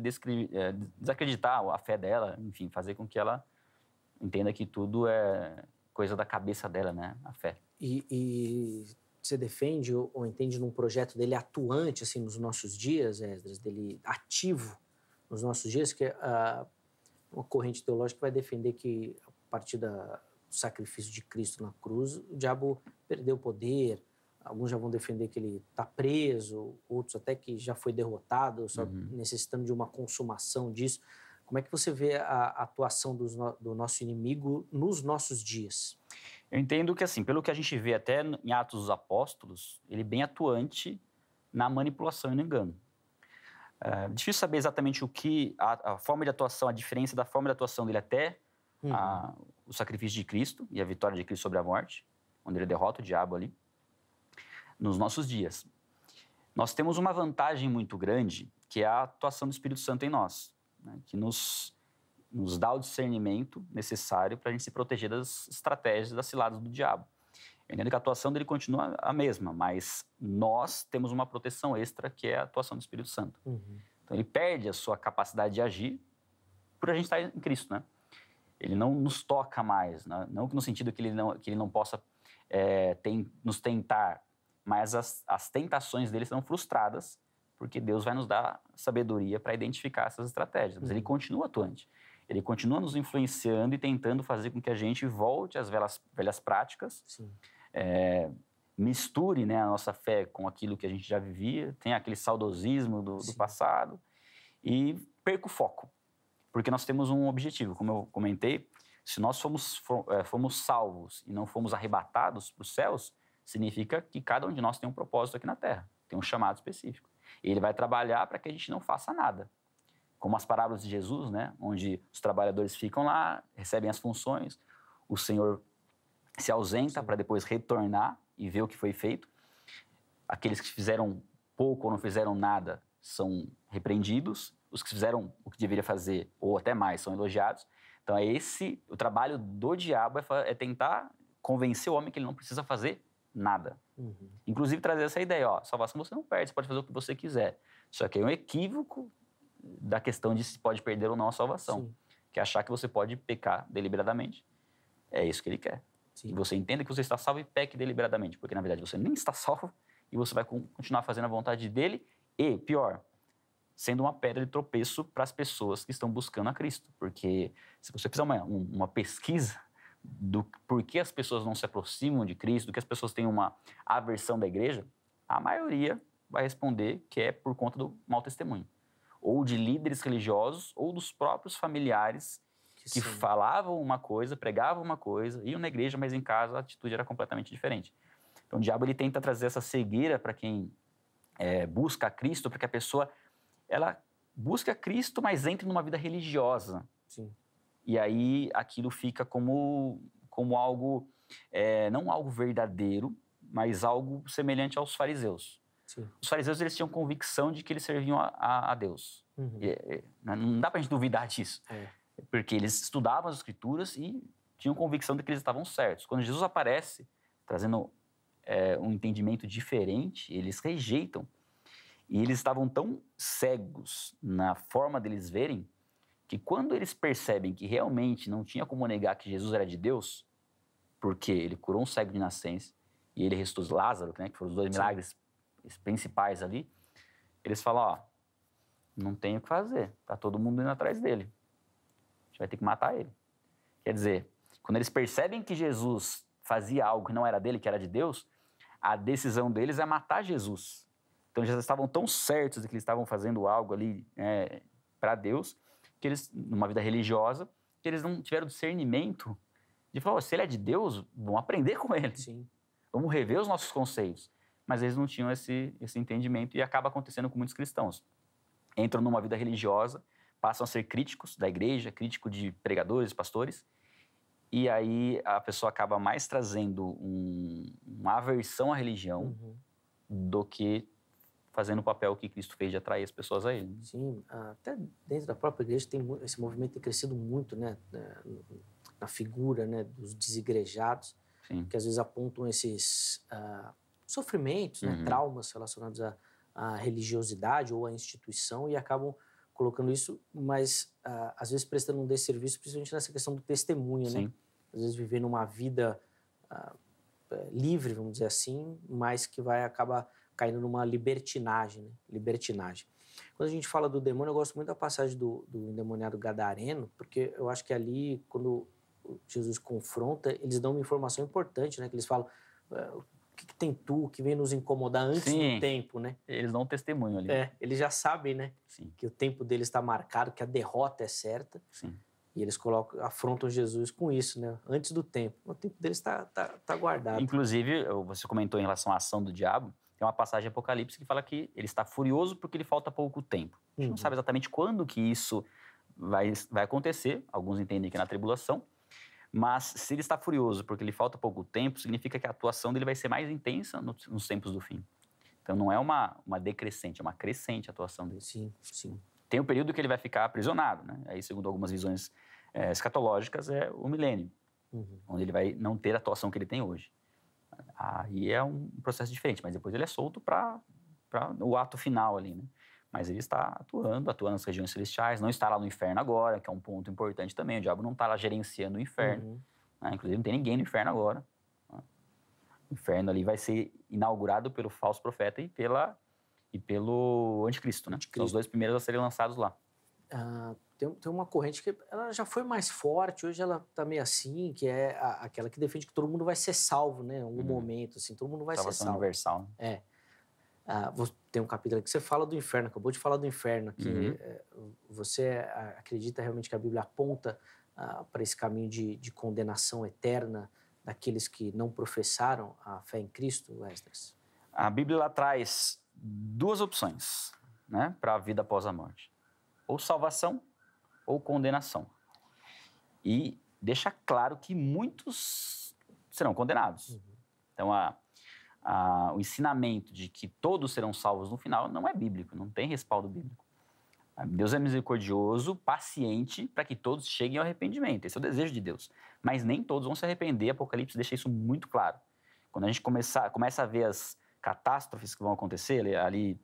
é, desacreditar a fé dela, enfim, fazer com que ela entenda que tudo é coisa da cabeça dela, né? A fé. E, e você defende ou, entende num projeto dele atuante assim nos nossos dias, Esdras, dele ativo nos nossos dias, que uh, uma corrente teológica vai defender que a partir da, do sacrifício de Cristo na cruz, o diabo perdeu o poder. Alguns já vão defender que ele está preso, outros até que já foi derrotado, só uhum. necessitando de uma consumação disso. Como é que você vê a atuação do, do nosso inimigo nos nossos dias? Eu entendo que, assim, pelo que a gente vê até em Atos dos Apóstolos, ele é bem atuante na manipulação e no engano. É difícil saber exatamente o que, a, a, forma de atuação, a diferença da forma de atuação dele até uhum. a, o sacrifício de Cristo e a vitória de Cristo sobre a morte, onde ele derrota o diabo ali, nos nossos dias. Nós temos uma vantagem muito grande, que é a atuação do Espírito Santo em nós, né, que nos, nos dá o discernimento necessário para a gente se proteger das estratégias, das ciladas do diabo. Eu entendo que a atuação dele continua a mesma, mas nós temos uma proteção extra, que é a atuação do Espírito Santo. Uhum. Então ele perde a sua capacidade de agir por a gente estar em Cristo, né? Ele não nos toca mais, né? não no sentido que ele não, que ele não possa é, tem, nos tentar, mas as, as tentações dele serão frustradas, porque Deus vai nos dar sabedoria para identificar essas estratégias. Mas uhum. ele continua atuante. Ele continua nos influenciando e tentando fazer com que a gente volte às velhas, velhas práticas. É, misture né, a nossa fé com aquilo que a gente já vivia, tem aquele saudosismo do, do passado e perca o foco. Porque nós temos um objetivo, como eu comentei, se nós fomos, é, fomos salvos e não fomos arrebatados para os céus, significa que cada um de nós tem um propósito aqui na Terra, tem um chamado específico. E ele vai trabalhar para que a gente não faça nada. Como as parábolas de Jesus, né, onde os trabalhadores ficam lá, recebem as funções, o Senhor se ausenta para depois retornar e ver o que foi feito. Aqueles que fizeram pouco ou não fizeram nada são repreendidos. Os que fizeram o que deveria fazer ou até mais são elogiados. Então é esse o trabalho do diabo é, é tentar convencer o homem que ele não precisa fazer nada. Uhum. Inclusive trazer essa ideia, ó, salvação você não perde, você pode fazer o que você quiser. Só que é um equívoco da questão de se pode perder ou não a salvação, Sim. que é achar que você pode pecar deliberadamente. É isso que ele quer. Sim. você entenda que você está salvo e peque deliberadamente, porque na verdade você nem está salvo e você vai continuar fazendo a vontade dele e, pior, sendo uma pedra de tropeço para as pessoas que estão buscando a Cristo. Porque se você fizer uma, uma pesquisa do porquê as pessoas não se aproximam de Cristo, do que as pessoas têm uma aversão da igreja, a maioria vai responder que é por conta do mau testemunho. Ou de líderes religiosos, ou dos próprios familiares que, falavam uma coisa, pregavam uma coisa, iam na igreja, mas em casa a atitude era completamente diferente. Então o diabo ele tenta trazer essa cegueira para quem é, busca a Cristo, para que a pessoa ela busque a Cristo, mas entre numa vida religiosa. Sim. E aí aquilo fica como, como algo, é, não algo verdadeiro, mas algo semelhante aos fariseus. Sim. Os fariseus eles tinham convicção de que eles serviam a, a, a Deus. Uhum. E, e, não dá para a gente duvidar disso. É porque eles estudavam as escrituras e tinham convicção de que eles estavam certos. Quando Jesus aparece, trazendo é, um entendimento diferente, eles rejeitam. E eles estavam tão cegos na forma deles verem que quando eles percebem que realmente não tinha como negar que Jesus era de Deus, porque ele curou um cego de nascença e ele ressuscitou Lázaro, né, que foram os dois Sim. Principais ali, eles falam, ó, não tem o que fazer, tá todo mundo indo atrás dele vai ter que matar ele. Quer dizer, quando eles percebem que Jesus fazia algo que não era dele, que era de Deus, a decisão deles é matar Jesus. Então eles já estavam tão certos de que eles estavam fazendo algo ali é, para Deus, que eles, numa vida religiosa, que eles não tiveram discernimento de falar, oh, se ele é de Deus, vamos aprender com ele. Sim. Vamos rever os nossos conceitos. Mas eles não tinham esse, esse entendimento e acaba acontecendo com muitos cristãos. Entram numa vida religiosa, passam a ser críticos da igreja, crítico de pregadores, pastores, e aí a pessoa acaba mais trazendo um, uma aversão à religião uhum. do que fazendo o papel que Cristo fez de atrair as pessoas a Ele. Sim, até dentro da própria igreja tem esse movimento tem crescido muito, né, na figura, né, dos desigrejados, Sim. que às vezes apontam esses uh, sofrimentos, né, uhum. traumas relacionados à, à religiosidade ou à instituição e acabam colocando isso, mas uh, às vezes prestando um desserviço, principalmente nessa questão do testemunho, né? Sim. né? Às vezes vivendo uma vida uh, livre, vamos dizer assim, mas que vai acabar caindo numa libertinagem, né? libertinagem. Quando a gente fala do demônio, eu gosto muito da passagem do, do endemoniado gadareno, porque eu acho que ali, quando Jesus confronta, eles dão uma informação importante, né? Que eles falam, uh, que, que tem tu que vem nos incomodar antes Sim, do tempo, né? Eles dão um testemunho ali. É, eles já sabem, né? Sim. Que o tempo deles está marcado, que a derrota é certa. Sim. E eles colocam, afrontam Jesus com isso, né? Antes do tempo. O tempo deles está tá, tá guardado. Inclusive, você comentou em relação à ação do diabo, tem uma passagem de Apocalipse que fala que ele está furioso porque lhe falta pouco tempo. A gente Uhum. não sabe exatamente quando que isso vai, vai acontecer, alguns entendem que é na tribulação, mas se ele está furioso porque lhe falta pouco tempo, significa que a atuação dele vai ser mais intensa no- nos tempos do fim. Então não é uma, uma decrescente, é uma crescente a atuação dele. Sim, sim. Tem o período que ele vai ficar aprisionado, né? Aí, segundo algumas visões eh, escatológicas, é o milênio, Uhum. onde ele vai não ter a atuação que ele tem hoje. Aí é um processo diferente, mas depois ele é solto para o ato final ali, né? Mas ele está atuando, atuando nas regiões celestiais, não está lá no inferno agora, que é um ponto importante também. O diabo não está lá gerenciando o inferno. Uhum. né? Inclusive, não tem ninguém no inferno agora. né? O inferno ali vai ser inaugurado pelo falso profeta e, pela, e pelo anticristo, né? São Anticristo. os dois primeiros a serem lançados lá. Ah, tem, tem uma corrente que ela já foi mais forte, hoje ela tá meio assim, que é a- aquela que defende que todo mundo vai ser salvo, né? Em algum Uhum. momento, assim, todo mundo vai ser Salvação salvo. universal. né? Ah, tem um capítulo que você fala do inferno, acabou de falar do inferno, que Uhum. eh, você ah, acredita realmente que a Bíblia aponta para esse caminho de, de condenação eterna daqueles que não professaram a fé em Cristo, Esdras? A Bíblia traz duas opções né, para a vida após a morte: ou salvação ou condenação. E deixa claro que muitos serão condenados. Então, a, a- o ensinamento de que todos serão salvos no final não é bíblico, não tem respaldo bíblico. Deus é misericordioso, paciente, para que todos cheguem ao arrependimento. Esse é o desejo de Deus. Mas nem todos vão se arrepender. Apocalipse deixa isso muito claro. Quando a gente começar, começa a ver as catástrofes que vão acontecer, ali, ali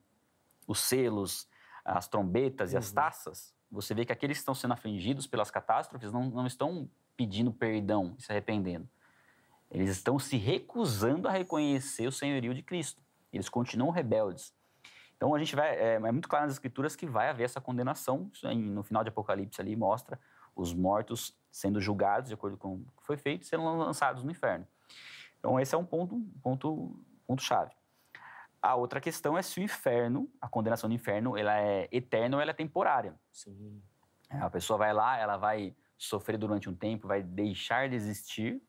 os selos, as trombetas e as Uhum. taças, você vê que aqueles que estão sendo afligidos pelas catástrofes não, não estão pedindo perdão e se arrependendo. Eles estão se recusando a reconhecer o senhorio de Cristo. Eles continuam rebeldes. Então a gente vai é, é muito claro nas escrituras que vai haver essa condenação. Aí, no final de Apocalipse ali mostra os mortos sendo julgados de acordo com o que foi feito, sendo lançados no inferno. Então esse é um ponto, ponto, ponto chave. A outra questão é se o inferno, a condenação do inferno, ela é eterna ou ela é temporária. Sim. A pessoa vai lá, ela vai sofrer durante um tempo, vai deixar de existir,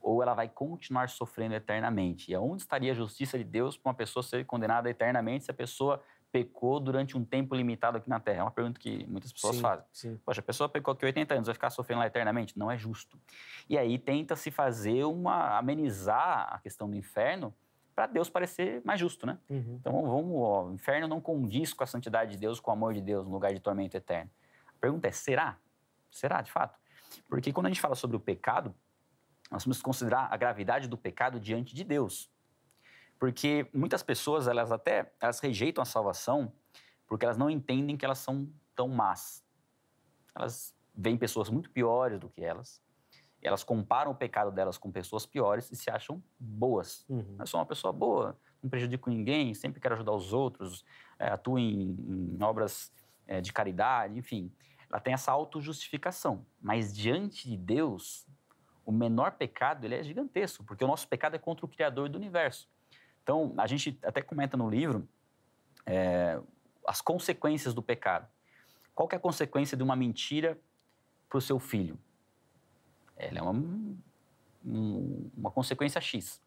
ou ela vai continuar sofrendo eternamente. E aonde estaria a justiça de Deus para uma pessoa ser condenada eternamente se a pessoa pecou durante um tempo limitado aqui na Terra? É uma pergunta que muitas pessoas sim, fazem. Sim. Poxa, a pessoa pecou aqui 80 anos, vai ficar sofrendo lá eternamente? Não é justo. E aí tenta se fazer uma amenizar a questão do inferno para Deus parecer mais justo, né? Uhum. Então vamos, ó, o inferno não condiz com a santidade de Deus, com o amor de Deus, no lugar de tormento eterno. A pergunta é: será? Será, de fato? Porque quando a gente fala sobre o pecado, nós temos que considerar a gravidade do pecado diante de Deus. Porque muitas pessoas, elas até elas rejeitam a salvação porque elas não entendem que elas são tão más. Elas veem pessoas muito piores do que elas, elas comparam o pecado delas com pessoas piores e se acham boas. Uhum. Eu sou uma pessoa boa, não prejudico ninguém, sempre quero ajudar os outros, é, atuo em, em obras é, de caridade, enfim. Ela tem essa autojustificação. Mas diante de Deus, o menor pecado ele é gigantesco, porque o nosso pecado é contra o Criador do universo. Então, a gente até comenta no livro é, as consequências do pecado. Qual que é a consequência de uma mentira para o seu filho? Ela é uma, um- uma consequência X.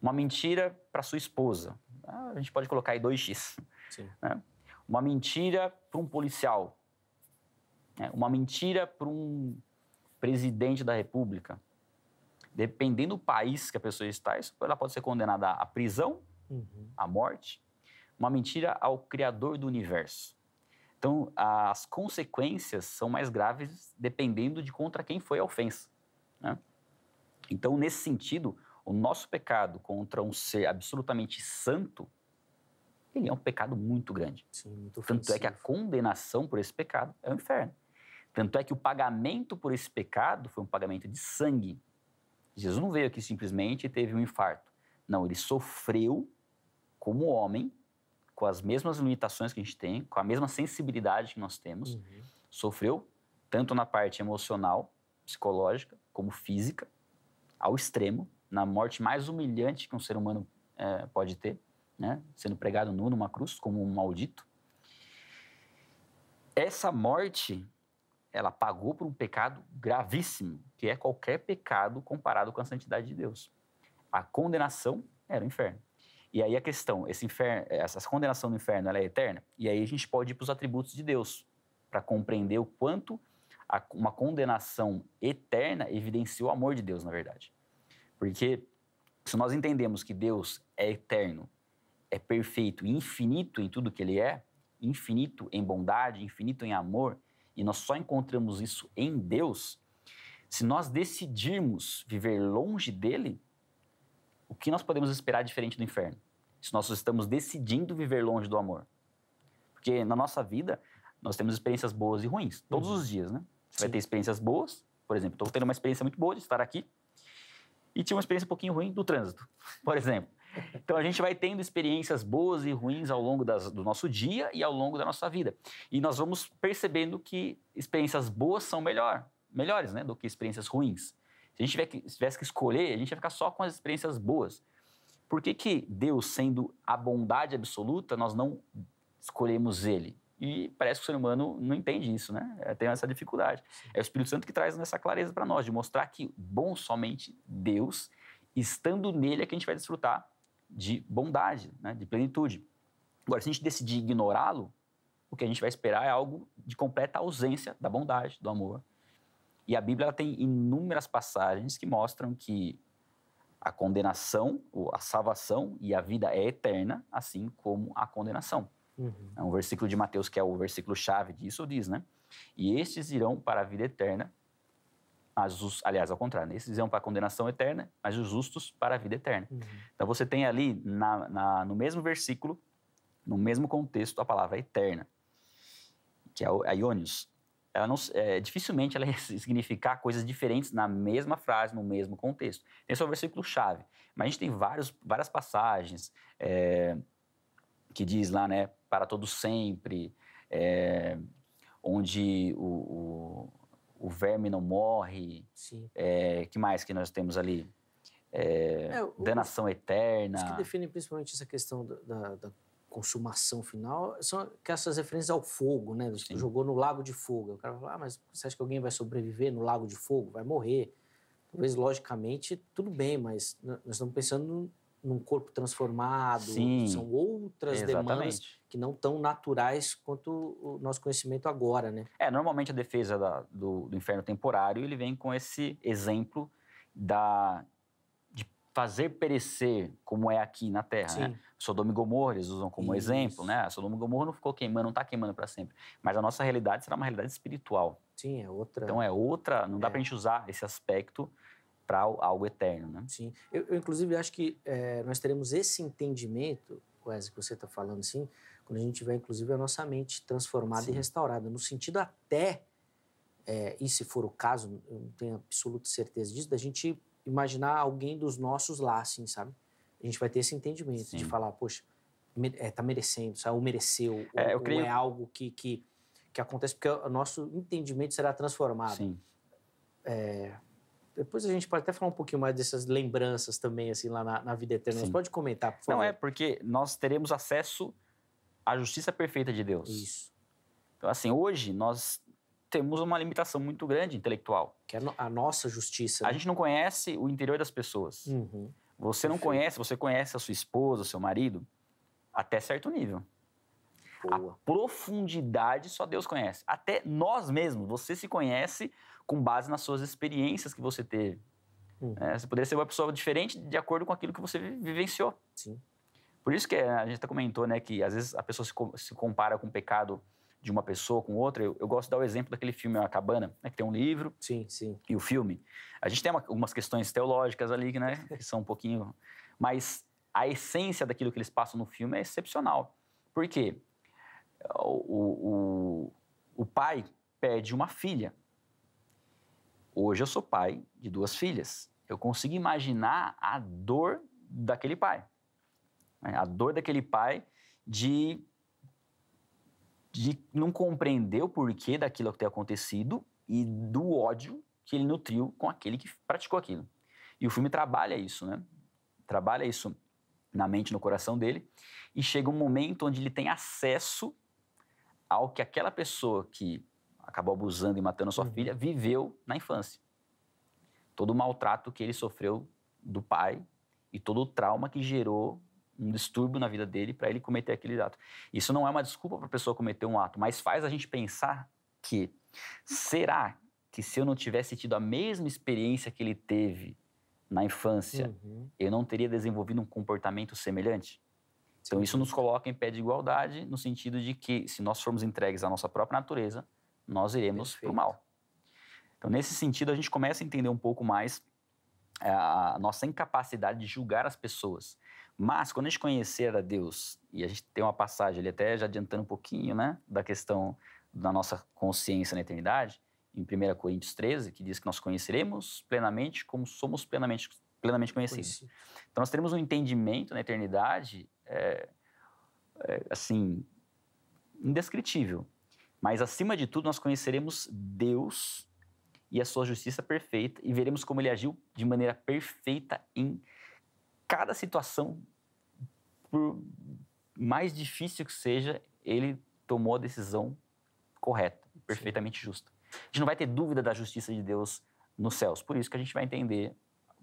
Uma mentira para sua esposa. Ah, a gente pode colocar aí 2x. Sim. Uma mentira para um policial. né? Uma mentira para um presidente da república. Dependendo do país que a pessoa está, ela pode ser condenada à prisão, Uhum. à morte. Uma mentira ao Criador do universo. Então, as consequências são mais graves dependendo de contra quem foi a ofensa. né? Então, nesse sentido, o nosso pecado contra um ser absolutamente santo, ele é um pecado muito grande. Sim, muito Tanto é que a condenação por esse pecado é o inferno. Tanto é que o pagamento por esse pecado foi um pagamento de sangue. Jesus não veio aqui simplesmente e teve um infarto. Não, ele sofreu como homem, com as mesmas limitações que a gente tem, com a mesma sensibilidade que nós temos. Uhum. Sofreu tanto na parte emocional, psicológica, como física, ao extremo, na morte mais humilhante que um ser humano eh, pode ter, né? sendo pregado nu numa cruz, como um maldito. Essa morte, ela pagou por um pecado gravíssimo, que é qualquer pecado comparado com a santidade de Deus. A condenação era o inferno. E aí a questão, esse inferno, essa condenação no inferno, ela é eterna? E aí a gente pode ir para os atributos de Deus, para compreender o quanto a, uma condenação eterna evidencia o amor de Deus, na verdade. Porque se nós entendemos que Deus é eterno, é perfeito e infinito em tudo que ele é, infinito em bondade, infinito em amor, e nós só encontramos isso em Deus, se nós decidirmos viver longe dele, o que nós podemos esperar diferente do inferno? Se nós estamos decidindo viver longe do amor. Porque na nossa vida, nós temos experiências boas e ruins, todos uhum. os dias, né? Você Sim. vai ter experiências boas, por exemplo, estou tendo uma experiência muito boa de estar aqui, e tinha uma experiência um pouquinho ruim do trânsito, (laughs) por exemplo. Então a gente vai tendo experiências boas e ruins ao longo das, do nosso dia e ao longo da nossa vida. E nós vamos percebendo que experiências boas são melhor, melhores né, do que experiências ruins. Se a gente tiver que, tivesse que escolher, a gente ia ficar só com as experiências boas. Por que, que Deus, sendo a bondade absoluta, nós não escolhemos Ele? E parece que o ser humano não entende isso, né? É, tem essa dificuldade. É o Espírito Santo que traz essa clareza para nós, de mostrar que bom somente Deus, estando nele, é que a gente vai desfrutar de bondade, né? de plenitude. Agora, se a gente decidir ignorá-lo, o que a gente vai esperar é algo de completa ausência da bondade, do amor. E a Bíblia tem inúmeras passagens que mostram que a condenação, a salvação e a vida é eterna, assim como a condenação. Uhum. É um versículo de Mateus que é o versículo chave disso diz, né? E estes irão para a vida eterna, mas os, aliás, ao contrário, né? esses irão para a condenação eterna, mas os justos para a vida eterna. Uhum. Então você tem ali na, na, no mesmo versículo, no mesmo contexto, a palavra eterna, que é a Ionios. Ela não, é, dificilmente ela (laughs) ia significar coisas diferentes na mesma frase, no mesmo contexto. Esse é o versículo chave. Mas a gente tem vários, várias passagens é, que diz lá, né, para todo sempre, é, onde o, o, o, verme não morre. Sim. É, que mais que nós temos ali? É, é, danação eterna. Os que definem principalmente essa questão da, da, da, consumação final são essas referências ao fogo, né? Sim. Jogou no lago de fogo. O cara fala, ah, mas você acha que alguém vai sobreviver no lago de fogo? Vai morrer. Talvez, logicamente, tudo bem, mas nós estamos pensando num corpo transformado, Sim, são outras exatamente. demandas que não tão naturais quanto o nosso conhecimento agora, né? É, normalmente a defesa da, do, do, inferno temporário, ele vem com esse exemplo da de fazer perecer como é aqui na Terra, né? Sim. né? Sodoma e Gomorra eles usam como Isso. exemplo, né? Sodoma e Gomorra não ficou queimando, não está queimando para sempre, mas a nossa realidade será uma realidade espiritual. Sim, é outra. Então é outra, não dá é. para a gente usar esse aspecto para algo eterno, né? Sim. Eu, eu inclusive, acho que é, nós teremos esse entendimento, Wesley, que você está falando assim, quando a gente tiver, inclusive, a nossa mente transformada Sim. e restaurada, no sentido até, é, e se for o caso, eu não tenho absoluta certeza disso, da gente imaginar alguém dos nossos lá, assim, sabe? A gente vai ter esse entendimento Sim. de falar, poxa, é, tá merecendo, sabe? ou mereceu, é, ou, creio... ou, é algo que, que, que acontece, porque o nosso entendimento será transformado. Sim. É, depois a gente pode até falar um pouquinho mais dessas lembranças também, assim, lá na, na vida eterna. Sim. Você pode comentar, por favor? Não, é porque nós teremos acesso à justiça perfeita de Deus. Isso. Então, assim, hoje nós temos uma limitação muito grande intelectual. Que é a nossa justiça. A né? gente não conhece o interior das pessoas. Uhum. Você não conhece, você conhece a sua esposa, o seu marido, até certo nível. Boa. A profundidade só Deus conhece. Até nós mesmos, você se conhece com base nas suas experiências que você teve. Hum. É, você poderia ser uma pessoa diferente de acordo com aquilo que você vivenciou. Sim. Por isso que a gente até comentou, né, que às vezes a pessoa se, se compara com o pecado de uma pessoa com outra. Eu, eu, gosto de dar o exemplo daquele filme A Cabana, né, que tem um livro sim, sim. e o filme. A gente tem uma, algumas questões teológicas ali, né, que são um pouquinho... Mas a essência daquilo que eles passam no filme é excepcional. Por quê? O, o, o pai perde uma filha Hoje eu sou pai de duas filhas. Eu consigo imaginar a dor daquele pai. Né? A dor daquele pai de, de não compreender o porquê daquilo que tem acontecido e do ódio que ele nutriu com aquele que praticou aquilo. E o filme trabalha isso, né? Trabalha isso na mente, no coração dele, e chega um momento onde ele tem acesso ao que aquela pessoa que acabou abusando e matando a sua uhum. filha, viveu na infância. Todo o maltrato que ele sofreu do pai e todo o trauma que gerou um distúrbio na vida dele para ele cometer aquele ato. Isso não é uma desculpa para a pessoa cometer um ato, mas faz a gente pensar que será que se eu não tivesse tido a mesma experiência que ele teve na infância, uhum. eu não teria desenvolvido um comportamento semelhante? Então, isso nos coloca em pé de igualdade, no sentido de que, se nós formos entregues à nossa própria natureza, nós iremos para o mal. Então, nesse sentido, a gente começa a entender um pouco mais é, a nossa incapacidade de julgar as pessoas. Mas, quando a gente conhecer a Deus, e a gente tem uma passagem ali, até já adiantando um pouquinho, né, da questão da nossa consciência na eternidade, em 1 Coríntios 13, que diz que nós conheceremos plenamente como somos plenamente, plenamente conhecidos. Conheci. Então, nós teremos um entendimento na eternidade é, é, assim, indescritível. Mas, acima de tudo, nós conheceremos Deus e a sua justiça perfeita e veremos como ele agiu de maneira perfeita em cada situação, por mais difícil que seja, ele tomou a decisão correta, perfeitamente Sim. justa. A gente não vai ter dúvida da justiça de Deus nos céus. Por isso que a gente vai entender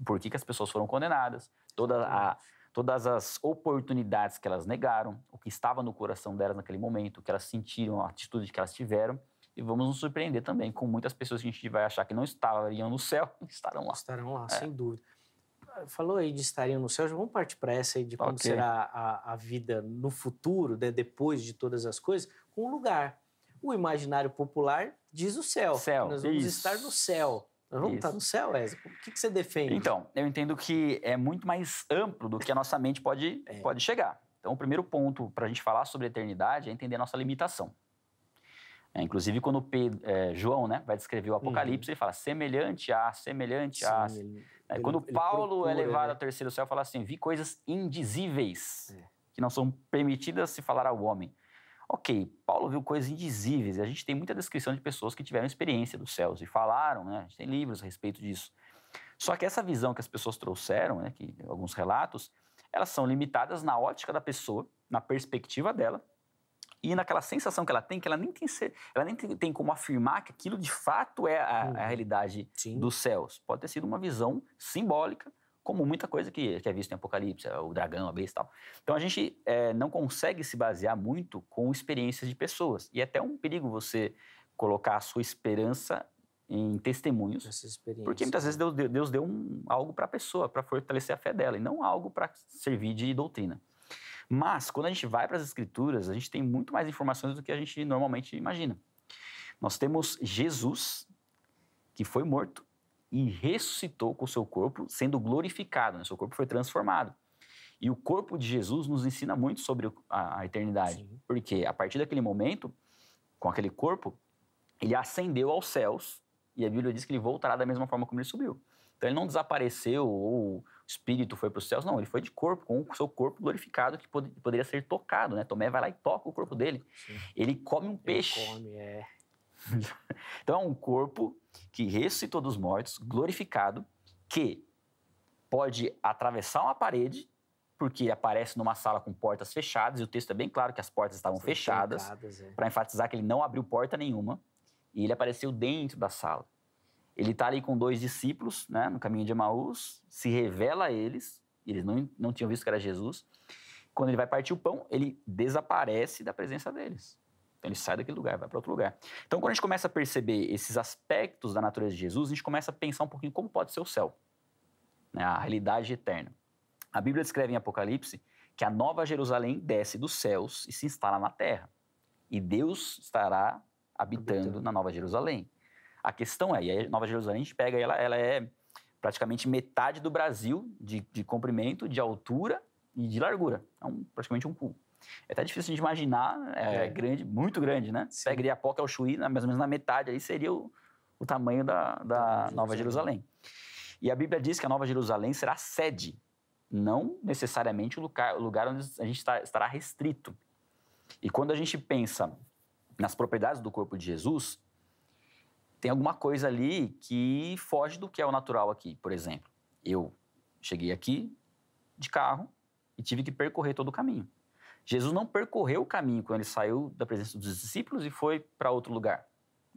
por que, que as pessoas foram condenadas, toda a, todas as oportunidades que elas negaram, o que estava no coração delas naquele momento, o que elas sentiram, a atitude que elas tiveram. E vamos nos surpreender também com muitas pessoas que a gente vai achar que não estariam no céu, (laughs) estarão lá. Estarão lá, é. sem dúvida. Falou aí de estariam no céu, já vamos partir para essa aí de como okay. será a, a, vida no futuro, né, depois de todas as coisas, com um lugar. O imaginário popular diz o céu. céu nós vamos isso. estar no céu. Nós vamos estar no céu, Wesley? O que, que você defende? Então, eu entendo que é muito mais amplo do que a nossa mente pode, é. pode chegar. Então, o primeiro ponto para a gente falar sobre a eternidade é entender a nossa limitação. É, inclusive, quando Pedro, é, João né, vai descrever o Apocalipse, uhum. ele fala semelhante a, semelhante Sim, a. Ele, é, quando ele, Paulo ele procura, é levado né? ao terceiro céu, fala assim: vi coisas indizíveis é. que não são permitidas se falar ao homem. Ok, Paulo viu coisas indizíveis e a gente tem muita descrição de pessoas que tiveram experiência dos céus e falaram, né? A gente tem livros a respeito disso. Só que essa visão que as pessoas trouxeram, né, que alguns relatos, elas são limitadas na ótica da pessoa, na perspectiva dela e naquela sensação que ela tem, que ela nem tem, ela nem tem, como afirmar que aquilo de fato é a, a realidade Sim. dos céus. Pode ter sido uma visão simbólica como muita coisa que, que é visto em Apocalipse, é o dragão, a besta e tal. Então a gente é, não consegue se basear muito com experiências de pessoas. E é até um perigo você colocar a sua esperança em testemunhos. Porque muitas vezes Deus, Deus deu um, algo para a pessoa, para fortalecer a fé dela, e não algo para servir de doutrina. Mas, quando a gente vai para as Escrituras, a gente tem muito mais informações do que a gente normalmente imagina. Nós temos Jesus, que foi morto, e ressuscitou com o seu corpo, sendo glorificado, né? seu corpo foi transformado. E o corpo de Jesus nos ensina muito sobre a, a eternidade, Sim. porque a partir daquele momento, com aquele corpo, ele ascendeu aos céus e a Bíblia diz que ele voltará da mesma forma como ele subiu. Então ele não desapareceu ou o espírito foi para os céus, não, ele foi de corpo, com o seu corpo glorificado que pod poderia ser tocado, né? Tomé vai lá e toca o corpo dele. Sim. Ele come um peixe. Ele come, é. (laughs) então é um corpo que ressuscitou dos mortos, glorificado, que pode atravessar uma parede, porque aparece numa sala com portas fechadas, e o texto é bem claro que as portas estavam São fechadas, é. para enfatizar que ele não abriu porta nenhuma, e ele apareceu dentro da sala. Ele está ali com dois discípulos, né, no caminho de Emaús, se revela a eles, eles não, não tinham visto que era Jesus. Quando ele vai partir o pão, ele desaparece da presença deles. Então ele sai daquele lugar, vai para outro lugar. Então quando a gente começa a perceber esses aspectos da natureza de Jesus, a gente começa a pensar um pouquinho como pode ser o céu, né? a realidade eterna. A Bíblia descreve em Apocalipse que a nova Jerusalém desce dos céus e se instala na terra. E Deus estará habitando, habitando. na Nova Jerusalém. A questão é, e a Nova Jerusalém a gente pega ela, ela é praticamente metade do Brasil de, de comprimento, de altura e de largura. É um, praticamente um cu. É até difícil de imaginar, é, é. grande, muito grande, né? Sim. Pega Iriapoca ao Chuí, mais ou menos na metade, aí seria o, o tamanho da, da Nova Jerusalém. E a Bíblia diz que a Nova Jerusalém será sede, não necessariamente o lugar, o lugar onde a gente está, estará restrito. E quando a gente pensa nas propriedades do corpo de Jesus, tem alguma coisa ali que foge do que é o natural aqui. Por exemplo, eu cheguei aqui de carro e tive que percorrer todo o caminho. Jesus não percorreu o caminho quando ele saiu da presença dos discípulos e foi para outro lugar.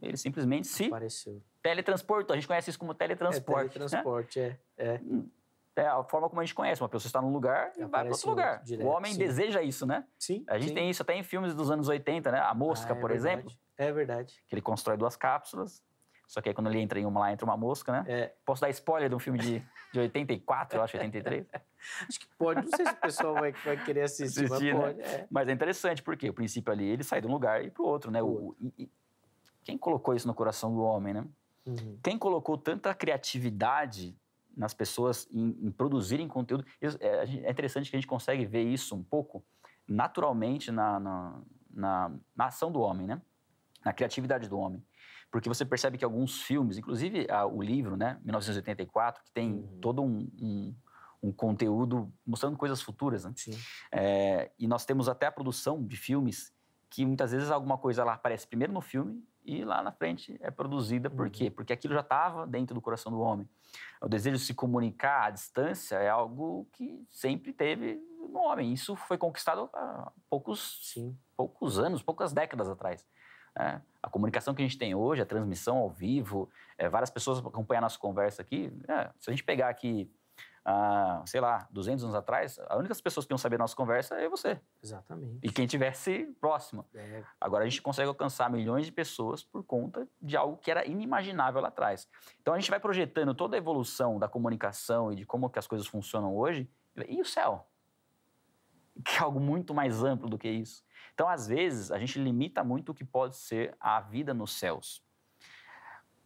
Ele simplesmente se Apareceu. teletransportou. A gente conhece isso como teletransporte. É, teletransporte, né? é, é. É a forma como a gente conhece. Uma pessoa está num lugar e vai para Aparece outro lugar. direto, o homem sim. deseja isso, né? Sim. A gente sim. tem isso até em filmes dos anos 80, né? A Mosca, Ah, é por verdade. exemplo, É verdade. que ele constrói duas cápsulas. Só que aí quando ele entra em uma lá, entra uma mosca, né? É, Posso dar spoiler de um filme de, de 84, eu acho, 83? (laughs) acho que pode. Não sei se o pessoal vai, vai querer assistir, Assistir, mas né? pode. É. Mas é interessante, porque o princípio ali, ele sai de um lugar e para o outro, né? O, e- e quem colocou isso no coração do homem, né? Uhum. Quem colocou tanta criatividade nas pessoas em, em produzirem conteúdo. É, é interessante que a gente consegue ver isso um pouco naturalmente na, na, na- na ação do homem, né? Na criatividade do homem. Porque você percebe que alguns filmes, inclusive ah, o livro, né, 1984, que tem Uhum. todo um, um- um conteúdo mostrando coisas futuras, né? Sim. É, e nós temos até a produção de filmes que muitas vezes alguma coisa lá aparece primeiro no filme e lá na frente é produzida. Por Uhum. quê? Porque aquilo já estava dentro do coração do homem. O desejo de se comunicar à distância é algo que sempre teve no homem. Isso foi conquistado há poucos, Sim. poucos anos, poucas décadas atrás. Né? a comunicação que a gente tem hoje, a transmissão ao vivo, é, várias pessoas acompanham a nossa conversa aqui. é, se a gente pegar aqui, ah, sei lá, 200 anos atrás, a única pessoas que iam saber a nossa conversa é você Exatamente. e quem tivesse próximo. É, Agora a gente consegue alcançar milhões de pessoas por conta de algo que era inimaginável lá atrás. Então a gente vai projetando toda a evolução da comunicação e de como que as coisas funcionam hoje. E o céu? Que é algo muito mais amplo do que isso. Então, às vezes, a gente limita muito o que pode ser a vida nos céus.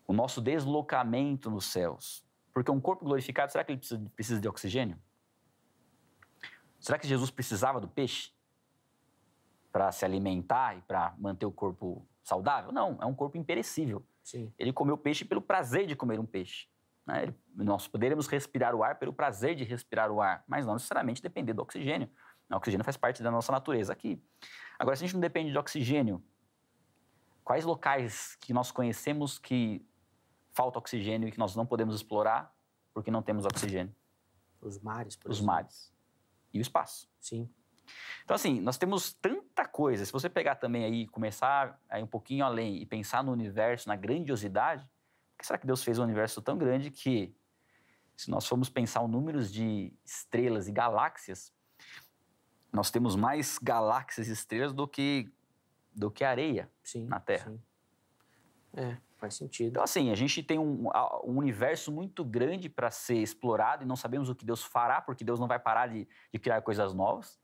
O nosso deslocamento nos céus. Porque um corpo glorificado, será que ele precisa, precisa de oxigênio? Será que Jesus precisava do peixe? para se alimentar e para manter o corpo saudável? Não, é um corpo imperecível. sim. Ele comeu peixe pelo prazer de comer um peixe. né? Nós poderemos respirar o ar pelo prazer de respirar o ar, mas não necessariamente depender do oxigênio. O oxigênio faz parte da nossa natureza aqui. Agora, se a gente não depende de oxigênio, quais locais que nós conhecemos que falta oxigênio e que nós não podemos explorar porque não temos oxigênio? Os mares, por Os exemplo. mares e o espaço. Sim. Então, assim, nós temos tanta coisa. Se você pegar também aí, começar aí um pouquinho além e pensar no universo, na grandiosidade, por que será que Deus fez um universo tão grande que, se nós formos pensar em números de estrelas e galáxias, nós temos mais galáxias e estrelas do que, do que areia? Sim. Na Terra. sim. É, faz sentido. Então, assim, a gente tem um, um universo muito grande para ser explorado e não sabemos o que Deus fará, porque Deus não vai parar de, de criar coisas novas.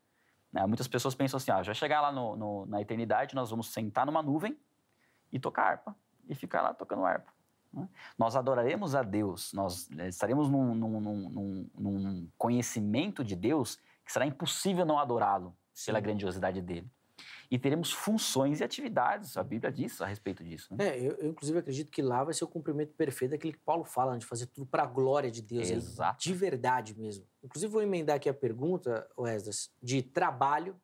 né? Muitas pessoas pensam assim, ah, já chegar lá no- no- na eternidade, nós vamos sentar numa nuvem e tocar harpa, e ficar lá tocando harpa. né? Nós adoraremos a Deus, nós eh, estaremos num- num- num- num conhecimento de Deus que será impossível não adorá-lo pela grandiosidade dele. E teremos funções e atividades, a Bíblia diz a respeito disso. Né? É, eu, eu, inclusive acredito que lá vai ser o cumprimento perfeito daquilo que Paulo fala, né, de fazer tudo para a glória de Deus, Exato. de verdade mesmo. Inclusive vou emendar aqui a pergunta, Wesley, de trabalho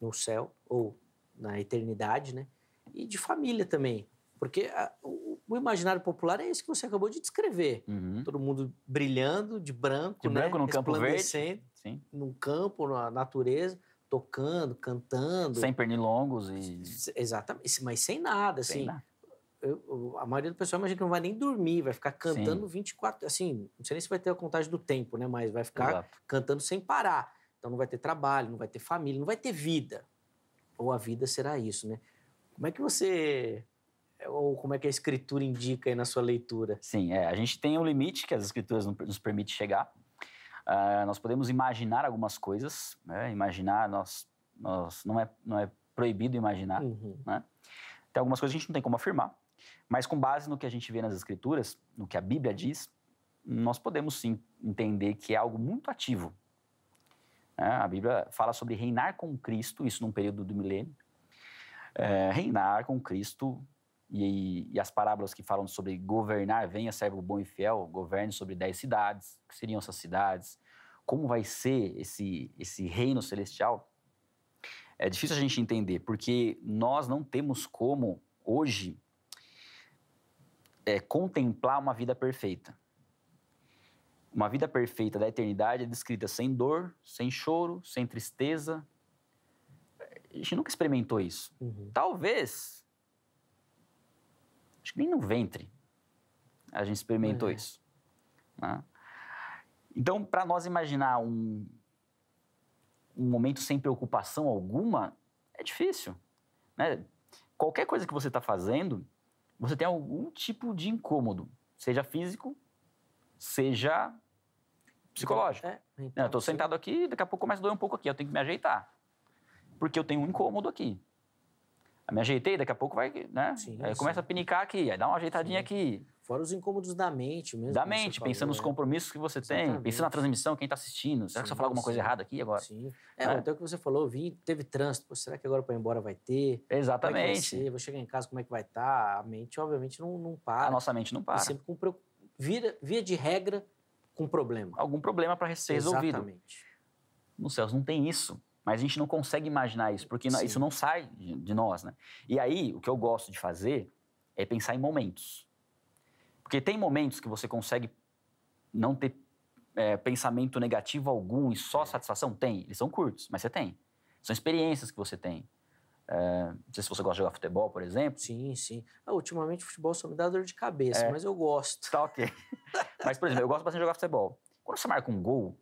no céu ou na eternidade, né? E de família também, porque a- o, o imaginário popular é esse que você acabou de descrever. Uhum. Todo mundo brilhando de branco, De né? branco no campo verde. Sim. num campo, na natureza, tocando, cantando. Sem pernilongos e. Exatamente, mas sem nada, sem assim. nada. Eu- a maioria do pessoal imagina que não vai nem dormir, vai ficar cantando 24, assim, não sei nem se vai ter a contagem do tempo, né? Mas vai ficar Exato. cantando sem parar. Então não vai ter trabalho, não vai ter família, não vai ter vida. Ou a vida será isso, né? Como é que você. Ou como é que a escritura indica aí na sua leitura? Sim, é, a gente tem um limite que as escrituras nos permite chegar. Ah, nós podemos imaginar algumas coisas, né? imaginar, nós, nós não, é, não é proibido imaginar. Uhum. Tem algumas coisas que a gente não tem como afirmar, mas com base no que a gente vê nas escrituras, no que a Bíblia diz, nós podemos sim entender que é algo muito ativo. né? A Bíblia fala sobre reinar com Cristo, isso num período do milênio. É, reinar com Cristo e, e as parábolas que falam sobre governar, venha servo bom e fiel, governe sobre dez cidades, que seriam essas cidades, como vai ser esse, esse reino celestial, é difícil a gente entender, porque nós não temos como, hoje, é, contemplar uma vida perfeita. Uma vida perfeita da eternidade é descrita sem dor, sem choro, sem tristeza. A gente nunca experimentou isso. Uhum. Talvez. Acho que nem no ventre a gente experimentou É. isso. né? Então, para nós imaginar um, um momento sem preocupação alguma, é difícil. Né? Qualquer coisa que você está fazendo, você tem algum tipo de incômodo, seja físico, seja psicológico. É, então, eu estou sentado aqui, daqui a pouco começa a doer um pouco aqui, eu tenho que me ajeitar. Porque eu tenho um incômodo aqui. Me ajeitei, daqui a pouco vai, né? Sim, aí sim. começa a pinicar aqui, aí dá uma ajeitadinha sim. aqui. Fora os incômodos da mente mesmo. Da mente, pensando nos né? compromissos que você Exatamente. tem, pensando na transmissão, quem está assistindo. Será que se eu falar alguma coisa errada aqui agora? Sim. É, é. então o que você falou, vim, teve trânsito, Pô, será que agora para ir embora vai ter? Exatamente. É vai ser? Vou chegar em casa, como é que vai estar? Tá? A mente, obviamente, não, não para. A nossa mente não para. E sempre com vira, via de regra, com problema. Algum problema para ser resolvido. Exatamente. Nos céus não tem isso. Mas a gente não consegue imaginar isso, porque Sim. isso não sai de nós, né? E aí, o que eu gosto de fazer é pensar em momentos. Porque tem momentos que você consegue não ter é, pensamento negativo algum e só satisfação? Tem. Eles são curtos, mas você tem. São experiências que você tem. É, não sei se você gosta de jogar futebol, por exemplo. Sim, sim. Ah, ultimamente o futebol só me dá dor de cabeça, é. mas eu gosto. Tá ok. (laughs) mas, por exemplo, eu gosto bastante de jogar futebol. Quando você marca um gol,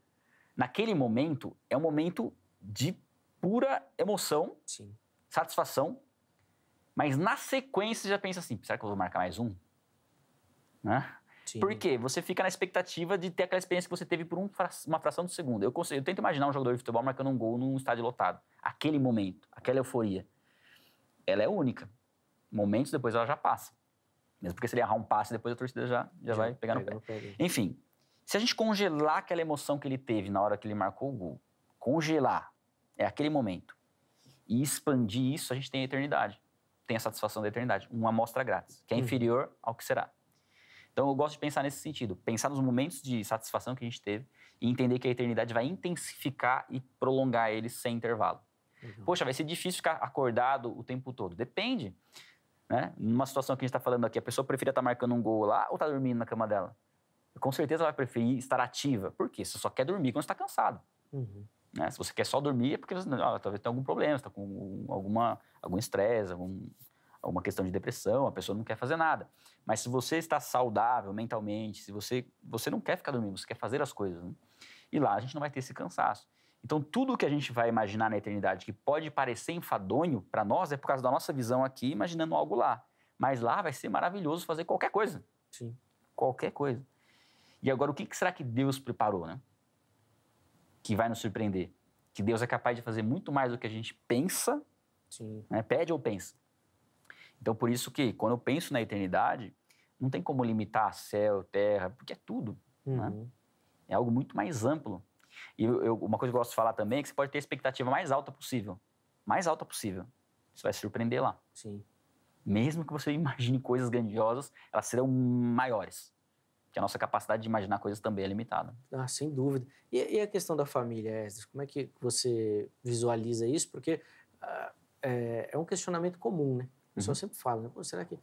naquele momento, é um momento de pura emoção, Sim. satisfação, mas na sequência você já pensa assim, será que eu vou marcar mais um? Né? Sim. Porque você fica na expectativa de ter aquela experiência que você teve por um, uma fração de segundo. Eu, consigo, eu tento imaginar um jogador de futebol marcando um gol num estádio lotado. Aquele momento, aquela euforia. Ela é única. Momentos depois ela já passa. Mesmo porque se ele errar um passe, depois a torcida já, já, já vai pegar no pé. no pé. Enfim, se a gente congelar aquela emoção que ele teve na hora que ele marcou o gol, congelar, é aquele momento, e expandir isso, a gente tem a eternidade. Tem a satisfação da eternidade. Uma amostra grátis, que é uhum. inferior ao que será. Então eu gosto de pensar nesse sentido, pensar nos momentos de satisfação que a gente teve e entender que a eternidade vai intensificar e prolongar eles sem intervalo. Uhum. Poxa, vai ser difícil ficar acordado o tempo todo. Depende. Né? Numa situação que a gente está falando aqui, a pessoa preferia estar tá marcando um gol lá ou estar tá dormindo na cama dela? com certeza ela vai preferir estar ativa. Por quê? Você só quer dormir quando está cansado. Uhum. Né? Se você quer só dormir, é porque você, ó, talvez tenha algum problema, está com alguma, algum estresse, algum, alguma questão de depressão, a pessoa não quer fazer nada. Mas se você está saudável mentalmente, se você, você não quer ficar dormindo, você quer fazer as coisas. Né? E lá a gente não vai ter esse cansaço. Então, tudo que a gente vai imaginar na eternidade que pode parecer enfadonho para nós é por causa da nossa visão aqui, imaginando algo lá. Mas lá vai ser maravilhoso fazer qualquer coisa. Sim. Qualquer coisa. E agora, o que será que Deus preparou, né? Que vai nos surpreender. Que Deus é capaz de fazer muito mais do que a gente pensa. Né? pede ou pensa. Então, por isso que, quando eu penso na eternidade, não tem como limitar céu, terra, porque é tudo. Né? Uhum. Né? É algo muito mais amplo. E eu, eu, uma coisa que eu gosto de falar também é que você pode ter a expectativa mais alta possível. Mais alta possível. Você vai se surpreender lá. Sim. Mesmo que você imagine coisas grandiosas, elas serão maiores que a nossa capacidade de imaginar coisas também é limitada. Ah, sem dúvida. E, e a questão da família, Esdras, como é que você visualiza isso? Porque uh, é, é, um questionamento comum, né? O pessoal uhum. sempre fala, né? Será que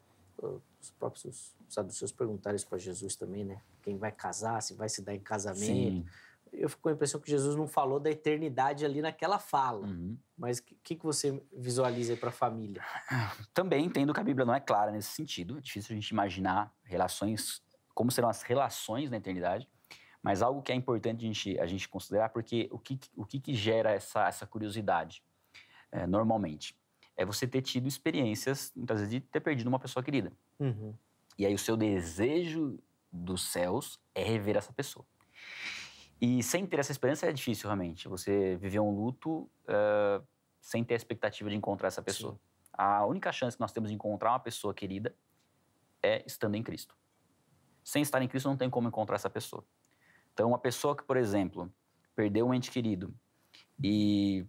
os próprios saduceus perguntaram isso para Jesus também, né? Quem vai casar, se vai se dar em casamento. Sim. Eu fico com a impressão que Jesus não falou da eternidade ali naquela fala. Uhum. Mas o que, que você visualiza para a família? Também entendo que a Bíblia não é clara nesse sentido. É difícil a gente imaginar relações como serão as relações na eternidade, mas algo que é importante a gente, a gente considerar, porque o que, o que, que gera essa, essa curiosidade, é, normalmente? É você ter tido experiências, muitas vezes, de ter perdido uma pessoa querida. Uhum. E aí o seu desejo dos céus é rever essa pessoa. E sem ter essa esperança é difícil, realmente. Você viver um luto uh, sem ter a expectativa de encontrar essa pessoa. Sim. A única chance que nós temos de encontrar uma pessoa querida é estando em Cristo. Sem estar em Cristo não tem como encontrar essa pessoa. Então, uma pessoa que, por exemplo, perdeu um ente querido e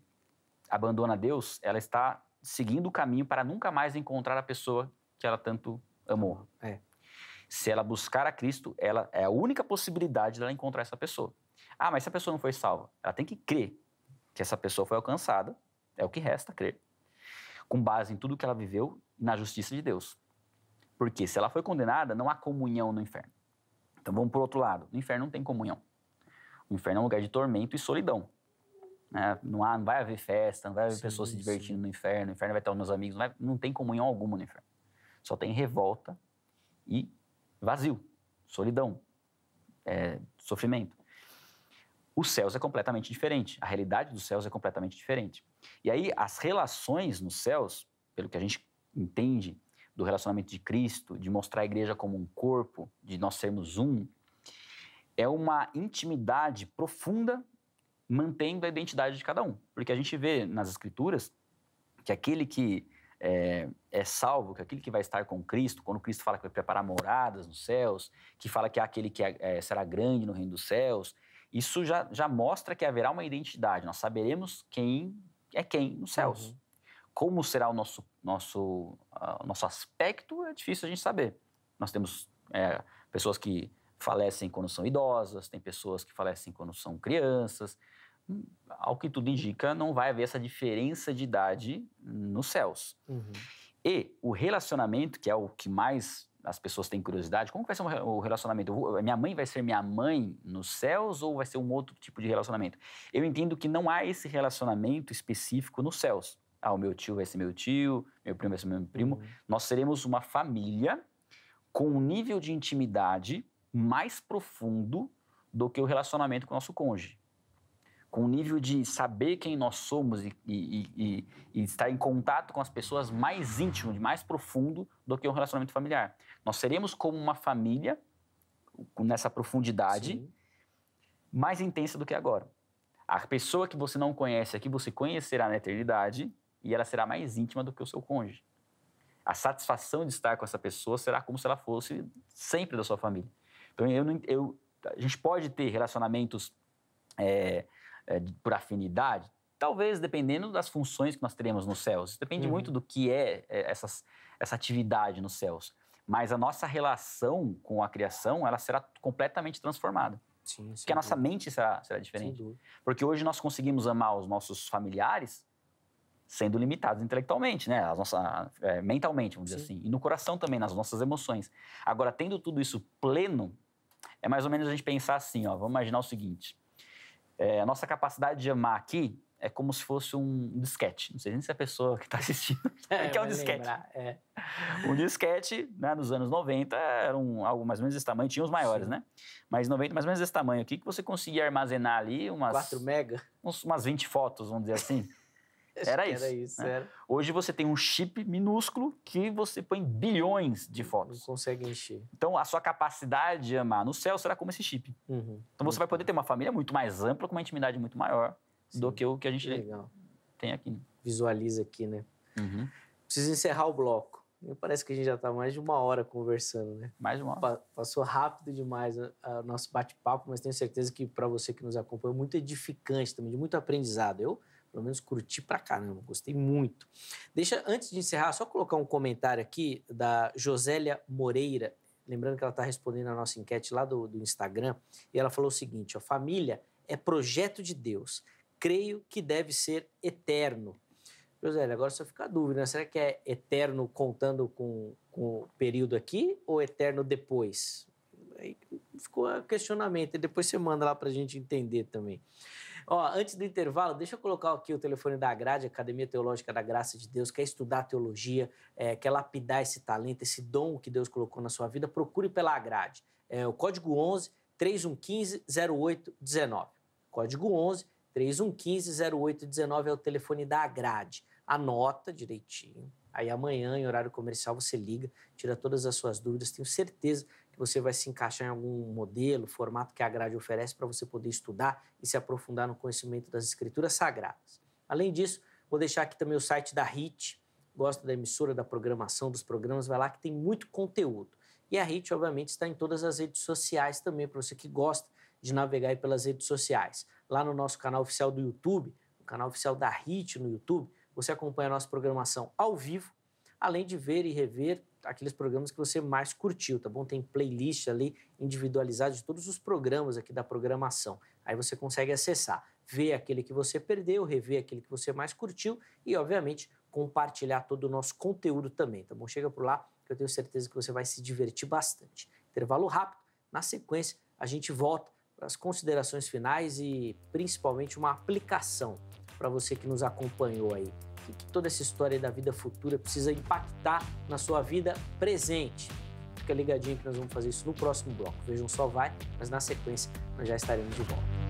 abandona Deus, ela está seguindo o caminho para nunca mais encontrar a pessoa que ela tanto amou. É. Se ela buscar a Cristo, ela é a única possibilidade dela encontrar essa pessoa. Ah, mas se a pessoa não foi salva, ela tem que crer que essa pessoa foi alcançada, é o que resta crer, com base em tudo que ela viveu e na justiça de Deus. Porque se ela foi condenada, não há comunhão no inferno. Então vamos por outro lado. No inferno não tem comunhão. O inferno é um lugar de tormento e solidão. Né? Não, há, não vai haver festa, não vai haver sim, pessoas se divertindo sim. no inferno. No inferno vai estar os meus amigos. Não, vai, não tem comunhão alguma no inferno. Só tem revolta e vazio, solidão, é, sofrimento. os céus é completamente diferente. A realidade dos céus é completamente diferente. E aí, as relações nos céus, pelo que a gente entende do relacionamento de Cristo, de mostrar a igreja como um corpo, de nós sermos um, é uma intimidade profunda mantendo a identidade de cada um. Porque a gente vê nas Escrituras que aquele que é, é, salvo, que aquele que vai estar com Cristo, quando Cristo fala que vai preparar moradas nos céus, que fala que é aquele que é, será grande no reino dos céus, isso já, já mostra que haverá uma identidade. Nós saberemos quem é quem nos céus. Uhum. Como será o nosso, nosso, uh, nosso aspecto é difícil a gente saber. Nós temos é, pessoas que falecem quando são idosas, tem pessoas que falecem quando são crianças. Hum, ao que tudo indica, não vai haver essa diferença de idade nos céus. Uhum. E o relacionamento, que é o que mais as pessoas têm curiosidade, como vai ser o relacionamento? Minha mãe vai ser minha mãe nos céus ou vai ser um outro tipo de relacionamento? Eu entendo que não há esse relacionamento específico nos céus. Ah, o meu tio vai ser meu tio, meu primo vai ser meu primo. Uhum. Nós seremos uma família com um nível de intimidade mais profundo do que o relacionamento com o nosso cônjuge. Com um nível de saber quem nós somos e, e, e, e estar em contato com as pessoas mais íntimo, mais profundo do que um relacionamento familiar. Nós seremos como uma família, nessa profundidade, Sim. mais intensa do que agora. A pessoa que você não conhece aqui, você conhecerá na eternidade e ela será mais íntima do que o seu cônjuge. A satisfação de estar com essa pessoa será como se ela fosse sempre da sua família. Então, eu, eu a gente pode ter relacionamentos é, é, por afinidade, talvez dependendo das funções que nós teremos nos céus. Isso depende uhum. muito do que é, é essas, essa atividade nos céus. Mas a nossa relação com a criação, ela será completamente transformada. Sim, Porque a nossa mente será, será diferente. Porque hoje nós conseguimos amar os nossos familiares sendo limitados intelectualmente, né? As nossa, é, mentalmente, vamos Sim. dizer assim. E no coração também, nas nossas emoções. Agora, tendo tudo isso pleno, é mais ou menos a gente pensar assim, ó. Vamos imaginar o seguinte. É, a nossa capacidade de amar aqui é como se fosse um disquete. Não sei nem se a pessoa que está assistindo (laughs) é, que é um disquete. Lembrar, é. Um disquete, né, nos anos 90, era um, algo mais ou menos desse tamanho. Tinha os maiores, Sim. né? Mas 90, mais ou menos desse tamanho aqui, que você conseguia armazenar ali umas... 4 mega? Uns, umas 20 fotos, vamos dizer assim. (laughs) Era isso. Era isso, né? era. Hoje você tem um chip minúsculo que você põe bilhões de fotos. Não consegue encher. Então a sua capacidade de amar no céu será como esse chip. Uhum. Então você vai poder ter uma família muito mais ampla, com uma intimidade muito maior Sim. do que o que a gente Legal. tem aqui. Visualiza aqui, né? Uhum. Preciso encerrar o bloco. Parece que a gente já está mais de uma hora conversando, né? Mais de uma hora. Passou rápido demais o nosso bate-papo, mas tenho certeza que para você que nos acompanha é muito edificante também, de muito aprendizado. Eu pelo menos curti pra caramba, gostei muito. Deixa, antes de encerrar, só colocar um comentário aqui da Josélia Moreira, lembrando que ela está respondendo a nossa enquete lá do, do Instagram, e ela falou o seguinte: ó, família é projeto de Deus, creio que deve ser eterno. Josélia, agora só fica a dúvida, né? será que é eterno contando com, com o período aqui ou eterno depois? Ficou questionamento, e depois você manda lá para a gente entender também. Ó, antes do intervalo, deixa eu colocar aqui o telefone da Grade, Academia Teológica da Graça de Deus. Quer estudar teologia, é, quer lapidar esse talento, esse dom que Deus colocou na sua vida, procure pela Grade. É o código 11 3115 0819. Código 11 3115 0819 é o telefone da Grade. Anota direitinho. Aí amanhã, em horário comercial, você liga, tira todas as suas dúvidas. Tenho certeza você vai se encaixar em algum modelo, formato que a grade oferece para você poder estudar e se aprofundar no conhecimento das escrituras sagradas. Além disso, vou deixar aqui também o site da HIT, gosta da emissora, da programação, dos programas, vai lá que tem muito conteúdo. E a HIT, obviamente, está em todas as redes sociais também, para você que gosta de navegar pelas redes sociais. Lá no nosso canal oficial do YouTube, o canal oficial da HIT no YouTube, você acompanha a nossa programação ao vivo, além de ver e rever aqueles programas que você mais curtiu, tá bom? Tem playlist ali individualizada de todos os programas aqui da programação. Aí você consegue acessar, ver aquele que você perdeu, rever aquele que você mais curtiu e, obviamente, compartilhar todo o nosso conteúdo também, tá bom? Chega por lá que eu tenho certeza que você vai se divertir bastante. Intervalo rápido, na sequência a gente volta para as considerações finais e principalmente uma aplicação para você que nos acompanhou aí que toda essa história da vida futura precisa impactar na sua vida presente. Fica ligadinho que nós vamos fazer isso no próximo bloco. Vejam só, vai, mas na sequência nós já estaremos de volta.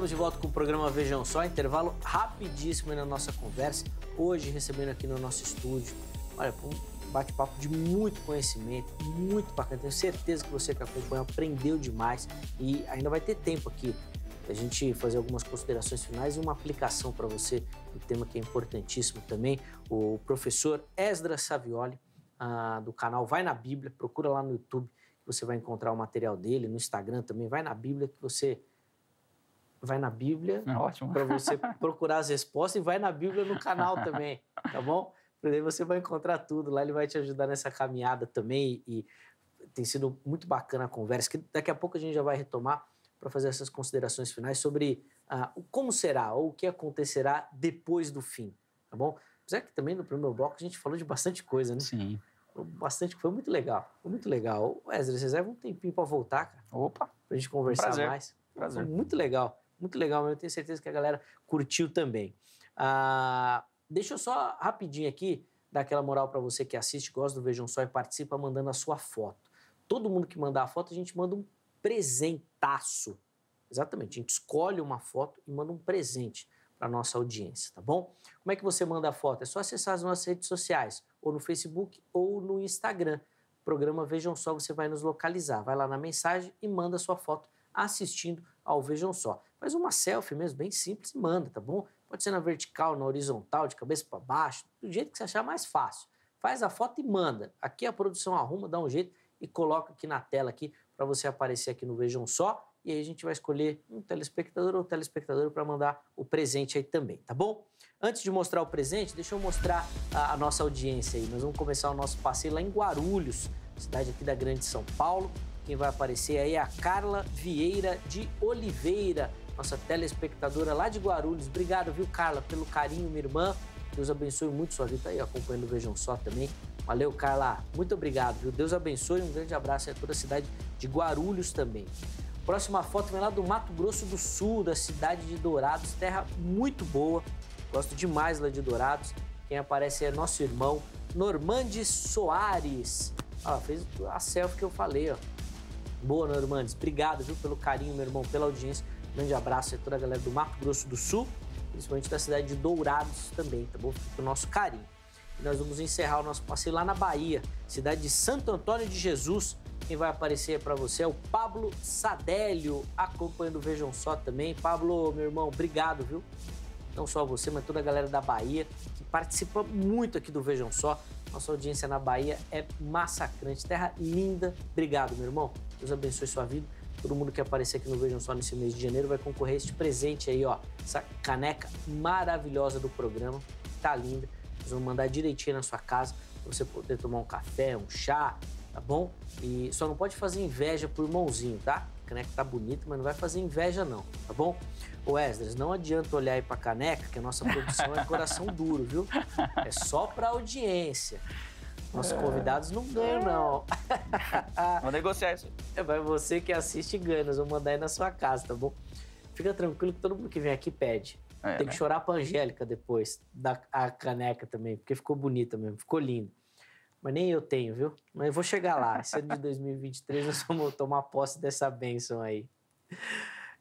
Estamos de volta com o programa Vejam Só, intervalo rapidíssimo na nossa conversa. Hoje recebendo aqui no nosso estúdio, olha, um bate-papo de muito conhecimento, muito bacana. Tenho certeza que você que acompanha aprendeu demais e ainda vai ter tempo aqui a gente fazer algumas considerações finais e uma aplicação para você do tema que é importantíssimo também. O professor Esdra Savioli, ah, do canal Vai na Bíblia, procura lá no YouTube que você vai encontrar o material dele, no Instagram também, vai na Bíblia que você vai na Bíblia é para você (laughs) procurar as respostas e vai na Bíblia no canal também, tá bom? Porque aí você vai encontrar tudo lá, ele vai te ajudar nessa caminhada também e tem sido muito bacana a conversa, que daqui a pouco a gente já vai retomar para fazer essas considerações finais sobre ah, como será ou o que acontecerá depois do fim, tá bom? Apesar que também no primeiro bloco a gente falou de bastante coisa, né? Sim. Bastante, foi muito legal, foi muito legal. Wesley, você reserva um tempinho para voltar, cara. Opa! Pra gente conversar Prazer. mais. Prazer. Foi muito legal, muito legal, mas eu tenho certeza que a galera curtiu também. Ah, deixa eu só rapidinho aqui dar aquela moral para você que assiste, gosta do Vejam Só e participa mandando a sua foto. Todo mundo que mandar a foto, a gente manda um presentaço. Exatamente, a gente escolhe uma foto e manda um presente para nossa audiência, tá bom? Como é que você manda a foto? É só acessar as nossas redes sociais, ou no Facebook ou no Instagram. Programa Vejam Só, você vai nos localizar. Vai lá na mensagem e manda a sua foto assistindo ao Vejam Só. Faz uma selfie mesmo, bem simples, manda, tá bom? Pode ser na vertical, na horizontal, de cabeça para baixo, do jeito que você achar mais fácil. Faz a foto e manda. Aqui a produção arruma, dá um jeito e coloca aqui na tela aqui para você aparecer aqui no Vejam Só e aí a gente vai escolher um telespectador ou telespectadora para mandar o presente aí também, tá bom? Antes de mostrar o presente, deixa eu mostrar a, a, nossa audiência aí. Nós vamos começar o nosso passeio lá em Guarulhos, cidade aqui da Grande São Paulo. Quem vai aparecer aí é a Carla Vieira de Oliveira, nossa telespectadora lá de Guarulhos. Obrigado, viu, Carla, pelo carinho, minha irmã. Deus abençoe muito sua vida aí, acompanhando o Vejam Só também. Valeu, Carla. Muito obrigado, viu? Deus abençoe. Um grande abraço a toda a cidade de Guarulhos também. Próxima foto vem lá do Mato Grosso do Sul, da cidade de Dourados, terra muito boa. Gosto demais lá de Dourados. Quem aparece é nosso irmão Normandes Soares. Ah, fez a selfie que eu falei, ó. Boa, Normandes. Obrigado, viu, pelo carinho, meu irmão, pela audiência. Grande abraço a toda a galera do Mato Grosso do Sul, principalmente da cidade de Dourados também, tá bom? Fica o nosso carinho. E nós vamos encerrar o nosso passeio lá na Bahia, cidade de Santo Antônio de Jesus, quem vai aparecer para você é o Pablo Sadélio, acompanhando o Vejam Só também. Pablo, meu irmão, obrigado, viu? Não só você, mas toda a galera da Bahia que participa muito aqui do Vejam Só. Nossa audiência na Bahia é massacrante, terra linda. Obrigado, meu irmão. Deus abençoe sua vida. Todo mundo que aparecer aqui no Vejam Só nesse mês de janeiro vai concorrer a este presente aí, ó. Essa caneca maravilhosa do programa. Tá linda. Nós vamos mandar direitinho na sua casa para você poder tomar um café, um chá, tá bom? E só não pode fazer inveja pro irmãozinho, tá? A caneca tá bonita, mas não vai fazer inveja não, tá bom? Ô Esdras, não adianta olhar aí pra caneca, que a nossa produção é coração duro, viu? É só pra audiência. Nossos é. convidados não ganham, não. (laughs) Vamos negociar isso. É, vai você que assiste e ganha. Nós vamos mandar aí na sua casa, tá bom? Fica tranquilo que todo mundo que vem aqui pede. É, Tem que né? chorar pra Angélica depois, da a caneca também, porque ficou bonita mesmo, ficou lindo. Mas nem eu tenho, viu? Mas eu vou chegar lá. Esse ano de (laughs) 2023 nós vamos tomar posse dessa bênção aí.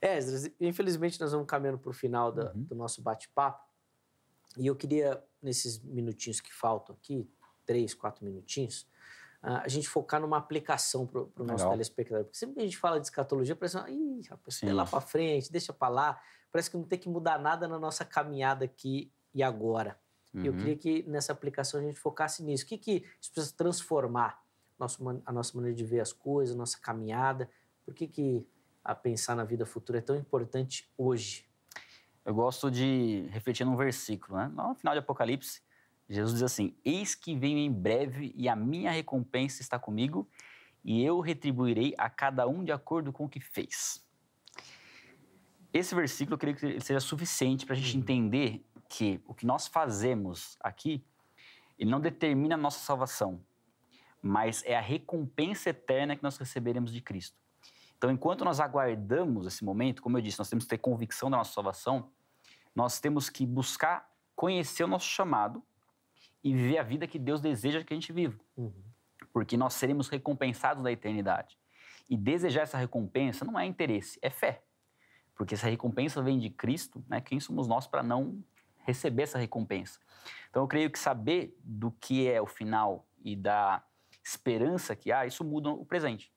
Esdras, infelizmente nós vamos caminhando para o final da, uhum. do nosso bate-papo. E eu queria, nesses minutinhos que faltam aqui, três, quatro minutinhos, uh, a gente focar numa aplicação para o nosso telespectador. Porque sempre que a gente fala de escatologia, parece, ih, rapaz, lá para frente, deixa para lá. Parece que não tem que mudar nada na nossa caminhada aqui e agora. Uhum. E eu queria que nessa aplicação a gente focasse nisso. O que, que isso precisa transformar nosso, a nossa maneira de ver as coisas, a nossa caminhada? Por que, que a pensar na vida futura é tão importante hoje? Eu gosto de refletir num versículo, né? No final de Apocalipse, Jesus diz assim: Eis que venho em breve e a minha recompensa está comigo, e eu retribuirei a cada um de acordo com o que fez. Esse versículo eu creio que seja suficiente para a gente uhum. entender que o que nós fazemos aqui, ele não determina a nossa salvação, mas é a recompensa eterna que nós receberemos de Cristo. Então, enquanto nós aguardamos esse momento, como eu disse, nós temos que ter convicção da nossa salvação, nós temos que buscar conhecer o nosso chamado e viver a vida que Deus deseja que a gente viva. Uhum. Porque nós seremos recompensados da eternidade. E desejar essa recompensa não é interesse, é fé. Porque se a recompensa vem de Cristo, né, quem somos nós para não receber essa recompensa? Então eu creio que saber do que é o final e da esperança que há, isso muda o presente.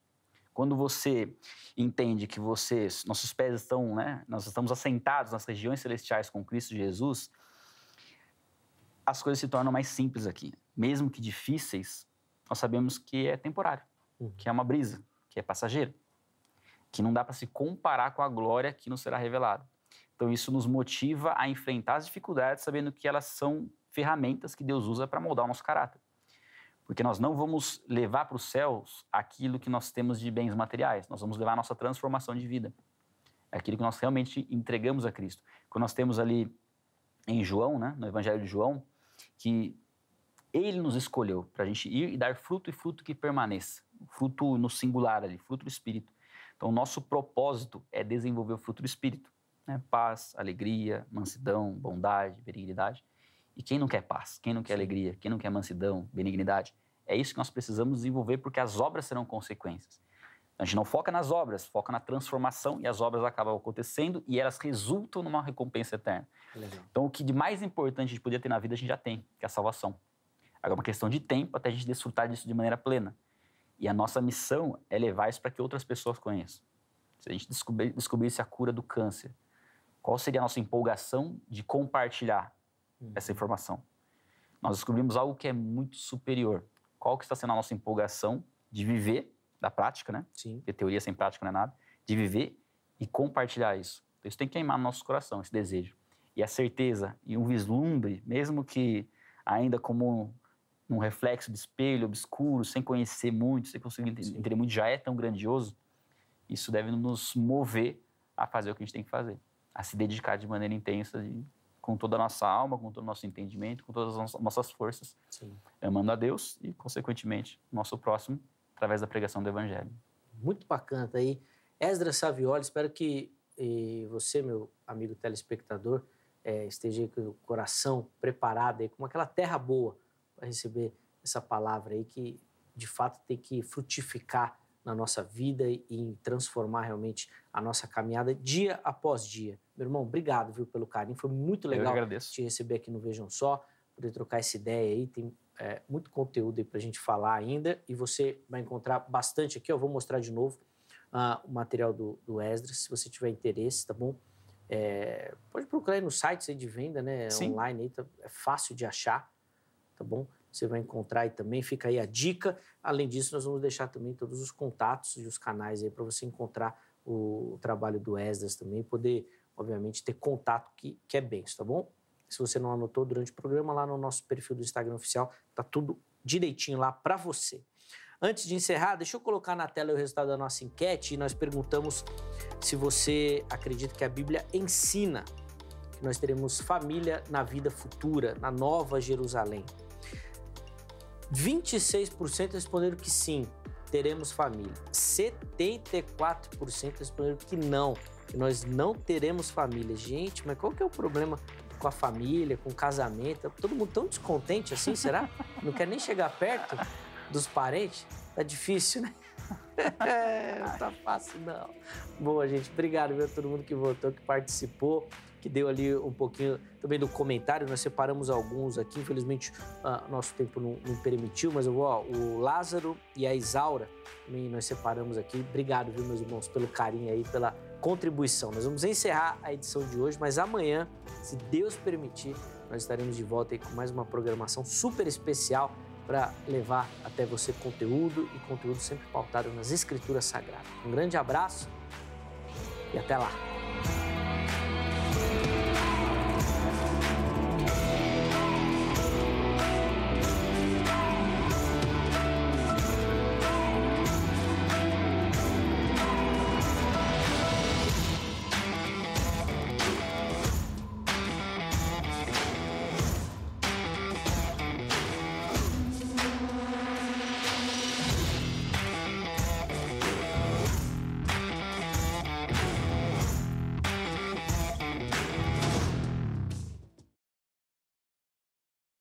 Quando você entende que você, nossos pés estão, né, nós estamos assentados nas regiões celestiais com Cristo Jesus, as coisas se tornam mais simples aqui. Mesmo que difíceis, nós sabemos que é temporário, uhum. que é uma brisa, que é passageira, que não dá para se comparar com a glória que nos será revelada. Então isso nos motiva a enfrentar as dificuldades, sabendo que elas são ferramentas que Deus usa para moldar o nosso caráter. Porque nós não vamos levar para os céus aquilo que nós temos de bens materiais, nós vamos levar a nossa transformação de vida. É aquilo que nós realmente entregamos a Cristo. Quando nós temos ali em João, né, no Evangelho de João, que ele nos escolheu para a gente ir e dar fruto e fruto que permaneça. Fruto no singular ali, fruto do Espírito. Então, o nosso propósito é desenvolver o fruto do Espírito. Né? Paz, alegria, mansidão, bondade, benignidade. E quem não quer paz? Quem não quer alegria? Quem não quer mansidão, benignidade? É isso que nós precisamos desenvolver porque as obras serão consequências. A gente não foca nas obras, foca na transformação e as obras acabam acontecendo e elas resultam numa recompensa eterna. Legal. Então, o que de mais importante a gente podia ter na vida, a gente já tem, que é a salvação. Agora, é uma questão de tempo até a gente desfrutar disso de maneira plena. E a nossa missão é levar isso para que outras pessoas conheçam. Se a gente descobrir, descobrisse a cura do câncer, qual seria a nossa empolgação de compartilhar uhum. essa informação? Nós descobrimos algo que é muito superior. Qual que está sendo a nossa empolgação de viver da prática, né? Sim. Porque teoria sem prática não é nada. De viver e compartilhar isso. Então, isso tem que queimar no nosso coração, esse desejo. E a certeza e um vislumbre, mesmo que ainda como um reflexo de espelho obscuro, sem conhecer muito, sem conseguir entender, muito, já é tão grandioso, isso deve nos mover a fazer o que a gente tem que fazer. A se dedicar de maneira intensa, de, com toda a nossa alma, com todo o nosso entendimento, com todas as nossas forças, Sim. amando a Deus e, consequentemente, nosso próximo através da pregação do Evangelho. Muito bacana tá aí. Esdras Savioli, espero que você, meu amigo telespectador, é, esteja com o coração preparado aí, com aquela terra boa para receber essa palavra aí que de fato tem que frutificar na nossa vida e transformar realmente a nossa caminhada dia após dia. Meu irmão, obrigado viu, pelo carinho. Foi muito legal te receber aqui no Vejam Só, poder trocar essa ideia aí. Tem é, muito conteúdo aí para a gente falar ainda e você vai encontrar bastante aqui. Eu vou mostrar de novo uh, o material do, do Esdras, se você tiver interesse, tá bom? É, pode procurar aí no site aí de venda, né? Sim. Online aí, tá, é fácil de achar, tá bom? Você vai encontrar aí também, fica aí a dica. Além disso, nós vamos deixar também todos os contatos e os canais aí para você encontrar o, o, trabalho do Esdras também, poder, obviamente, ter contato que, que é bem, tá bom? Se você não anotou durante o programa, lá no nosso perfil do Instagram oficial, tá tudo direitinho lá para você. Antes de encerrar, deixa eu colocar na tela o resultado da nossa enquete e nós perguntamos se você acredita que a Bíblia ensina que nós teremos família na vida futura, na Nova Jerusalém. 26% responderam que sim, teremos família. 74% responderam que não, que nós não teremos família. Gente, mas qual que é o problema com a família, com o casamento. Todo mundo tão descontente assim, será? (laughs) Não quer nem chegar perto dos parentes? Tá difícil, né? (laughs) É, não tá fácil, não. Boa, gente. Obrigado, viu, a todo mundo que votou, que participou, que deu ali um pouquinho também do comentário. Nós separamos alguns aqui. Infelizmente, uh, nosso tempo não, não, permitiu, mas eu vou, ó, o Lázaro e a Isaura também nós separamos aqui. Obrigado, viu, meus irmãos, pelo carinho aí, pela contribuição. Nós vamos encerrar a edição de hoje, mas amanhã, se Deus permitir, nós estaremos de volta aí com mais uma programação super especial para levar até você conteúdo e conteúdo sempre pautado nas Escrituras Sagradas. Um grande abraço e até lá!